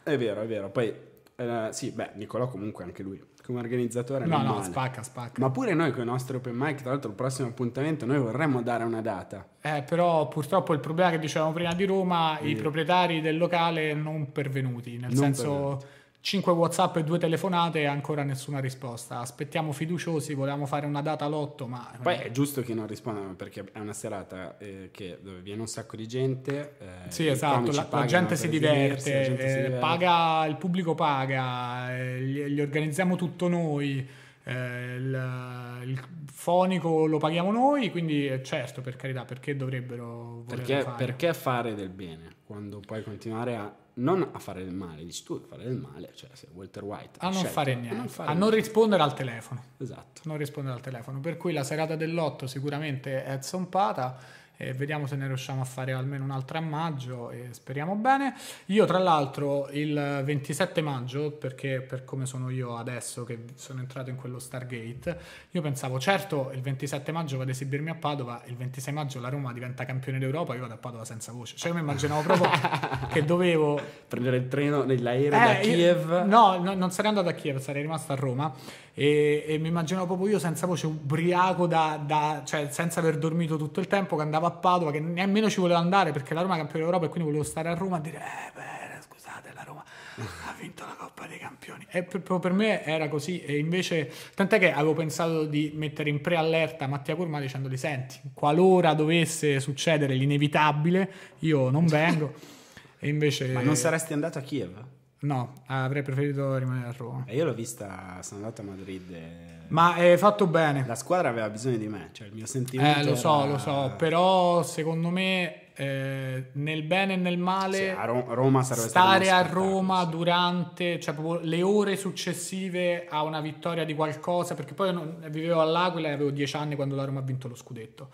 È vero, è vero. Poi, eh, sì, beh, Nicolò comunque anche lui, come organizzatore. No, no, male. spacca, spacca. Ma pure noi con i nostri open mic, tra l'altro il prossimo appuntamento, noi vorremmo dare una data. Eh, però purtroppo il problema che dicevamo prima di Roma, i proprietari del locale non pervenuti, nel Non senso pervenuti. 5 WhatsApp e 2 telefonate e ancora nessuna risposta. Aspettiamo fiduciosi, volevamo fare una data lotto, ma Poi è giusto che non rispondano perché è una serata eh, che- dove viene un sacco di gente. eh, Sì, esatto, la, la gente si diverte, la gente si eh, diverte. paga, il pubblico paga, eh, gli, gli organizziamo tutto noi, eh, il, il fonico lo paghiamo noi, quindi eh, certo, per carità, perché dovrebbero Perché, fare? perché fare del bene quando puoi continuare a non a fare del male? Dici tu fare del male, cioè se Walter White A non scelto fare niente, fare a non rispondere al telefono. Esatto. non rispondere al telefono. Per cui la serata dell'otto sicuramente è zompata. E vediamo se ne riusciamo a fare almeno un'altra a maggio e speriamo bene. Io, tra l'altro, il 27 maggio, perché per come sono io adesso che sono entrato in quello Stargate, io pensavo, certo, il 27 maggio vado ad esibirmi a Padova, il 26 maggio la Roma diventa campione d'Europa, io vado a Padova senza voce. Cioè, io mi immaginavo proprio *laughs* che dovevo Prendere il treno nell'aereo eh, da io- Kiev. no, no, non sarei andato a Kiev, sarei rimasto a Roma. E, e mi immaginavo proprio io senza voce, ubriaco, da, da, cioè senza aver dormito tutto il tempo, che andavo a Padova, che nemmeno ci volevo andare perché la Roma è campione d'Europa e quindi volevo stare a Roma a dire, eh beh, scusate, la Roma ha vinto la Coppa dei Campioni. E per, per me era così e invece, tant'è che avevo pensato di mettere in preallerta Mattia Curma dicendogli, senti, qualora dovesse succedere l'inevitabile, io non vengo. *laughs* e invece... Ma non saresti andato a Kiev? No, avrei preferito rimanere a Roma. E io l'ho vista, sono andato a Madrid. E... Ma è fatto bene. La squadra aveva bisogno di me, cioè il mio sentimento. Eh, lo so, era... lo so, però secondo me eh, nel bene e nel male, sì, a Roma sarebbe stare a Roma durante cioè le ore successive a una vittoria di qualcosa, perché poi non, vivevo all'Aquila e avevo dieci anni quando la Roma ha vinto lo scudetto.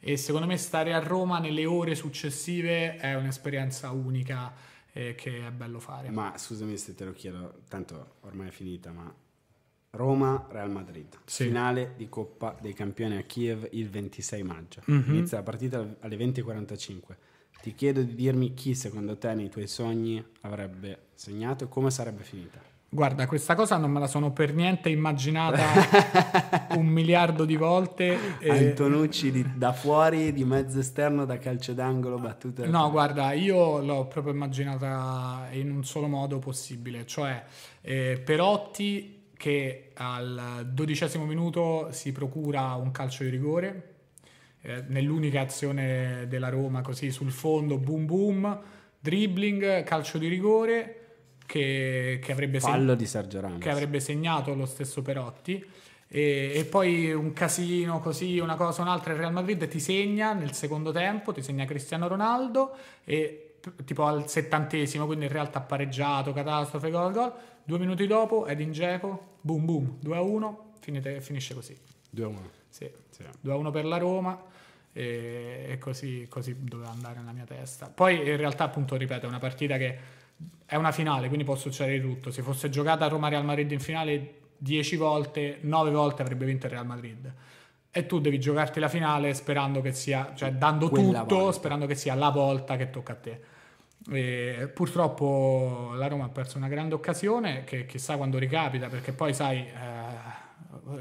E secondo me stare a Roma nelle ore successive è un'esperienza unica eh, che è bello fare. Ma scusami se te lo chiedo, tanto ormai è finita, ma Roma, Real Madrid, sì. finale di Coppa dei Campioni a Kiev il 26 maggio. Mm-hmm. Inizia la partita alle 20.45. Ti chiedo di dirmi chi secondo te nei tuoi sogni avrebbe segnato e come sarebbe finita. Guarda, questa cosa non me la sono per niente immaginata *laughs* un miliardo di volte. E... Antonucci di, da fuori, di mezzo esterno, da calcio d'angolo, battute. No, guarda, io l'ho proprio immaginata in un solo modo possibile, cioè eh, Perotti che al dodicesimo minuto si procura un calcio di rigore, eh, nell'unica azione della Roma, così sul fondo, boom boom, dribbling, calcio di rigore che, che, avrebbe, Fallo di Sergio Ramos. che avrebbe segnato lo stesso Perotti. E, e, poi un casino così, una cosa, un'altra, il Real Madrid ti segna nel secondo tempo, ti segna Cristiano Ronaldo e tipo al settantesimo, quindi in realtà pareggiato, catastrofe, gol, gol. Due minuti dopo, Edin Dzeko, boom boom, 2-1, finite, finisce così. 2-1. Sì. sì. 2-1 per la Roma e, e così, così doveva andare nella mia testa. Poi in realtà appunto, ripeto, è una partita che è una finale, quindi può succedere tutto. Se fosse giocata Roma-Real Madrid in finale 10 volte, 9 volte avrebbe vinto il Real Madrid. E tu devi giocarti la finale sperando che sia, cioè dando Quella tutto, volta. sperando che sia la volta che tocca a te. E purtroppo la Roma ha perso una grande occasione che chissà quando ricapita, perché poi sai, eh,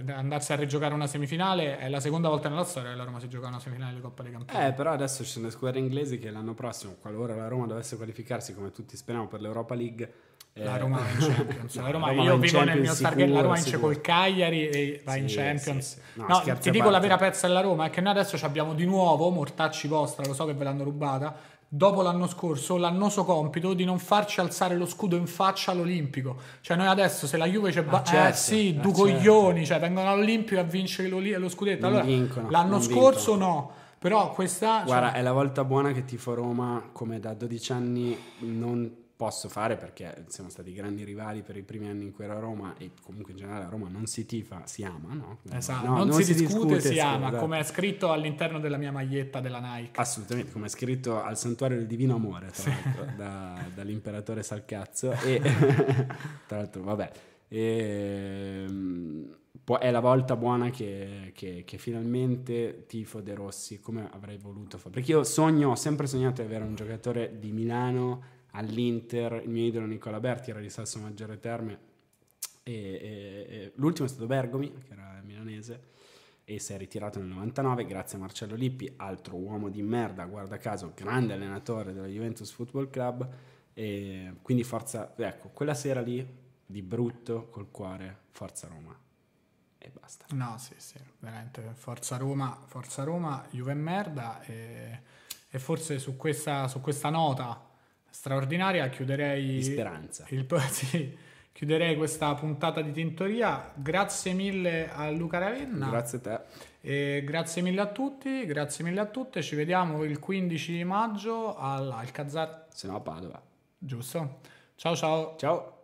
andarsi a rigiocare una semifinale è la seconda volta nella storia che la Roma si gioca una semifinale di Coppa dei Campioni. Eh, però adesso ci sono le squadre inglesi che l'anno prossimo, qualora la Roma dovesse qualificarsi come tutti speriamo per l'Europa League, la Roma va in Champions. La *laughs* Roma, Roma io vivo Champions nel mio target. La Roma vince sicuro. col Cagliari e va sì, in Champions. Sì, sì. No, no ti dico la vera pezza della Roma è che noi adesso abbiamo di nuovo, mortacci vostra, lo so che ve l'hanno rubata dopo l'anno scorso l'annoso compito di non farci alzare lo scudo in faccia all'Olimpico. Cioè noi adesso se la Juve c'è... Ba- certo, eh sì, due certo. coglioni, cioè vengono all'Olimpico a vincere lo, lo scudetto. Allora, vincono, l'anno scorso vincono. no. Però questa... Cioè Guarda, cioè... è la volta buona che tifo Roma, come da 12 anni non posso fare perché siamo stati grandi rivali per i primi anni in cui ero a Roma e comunque in generale a Roma non si tifa, si ama, no? Esatto, no, non, non, si, si discute, discute, si ama, esatto. come è scritto all'interno della mia maglietta della Nike. Assolutamente, come è scritto al Santuario del Divino Amore, tra l'altro, da, dall'imperatore Salcazzo. E *laughs* tra l'altro, vabbè, e, ehm, è la volta buona che, che, che, finalmente tifo De Rossi come avrei voluto fare. Perché io sogno, ho sempre sognato di avere un giocatore di Milano all'Inter, il mio idolo Nicola Berti era di Sasso Maggiore Terme e, e, e l'ultimo è stato Bergomi, che era milanese e si è ritirato nel 99 grazie a Marcello Lippi, altro uomo di merda, guarda caso, grande allenatore della Juventus Football Club e quindi forza, ecco, quella sera lì di brutto col cuore, forza Roma e basta. No, sì, sì, veramente forza Roma, forza Roma, Juve merda e, e forse su questa, su questa nota straordinaria. Chiuderei. Di speranza. Il, *laughs* sì, chiuderei questa puntata di Tintoria. Grazie mille a Luca Ravenna. Grazie a te. E grazie mille a tutti, grazie mille a tutte. Ci vediamo il 15 maggio al, al Kazar. Se no a Padova. Giusto. Ciao ciao. Ciao.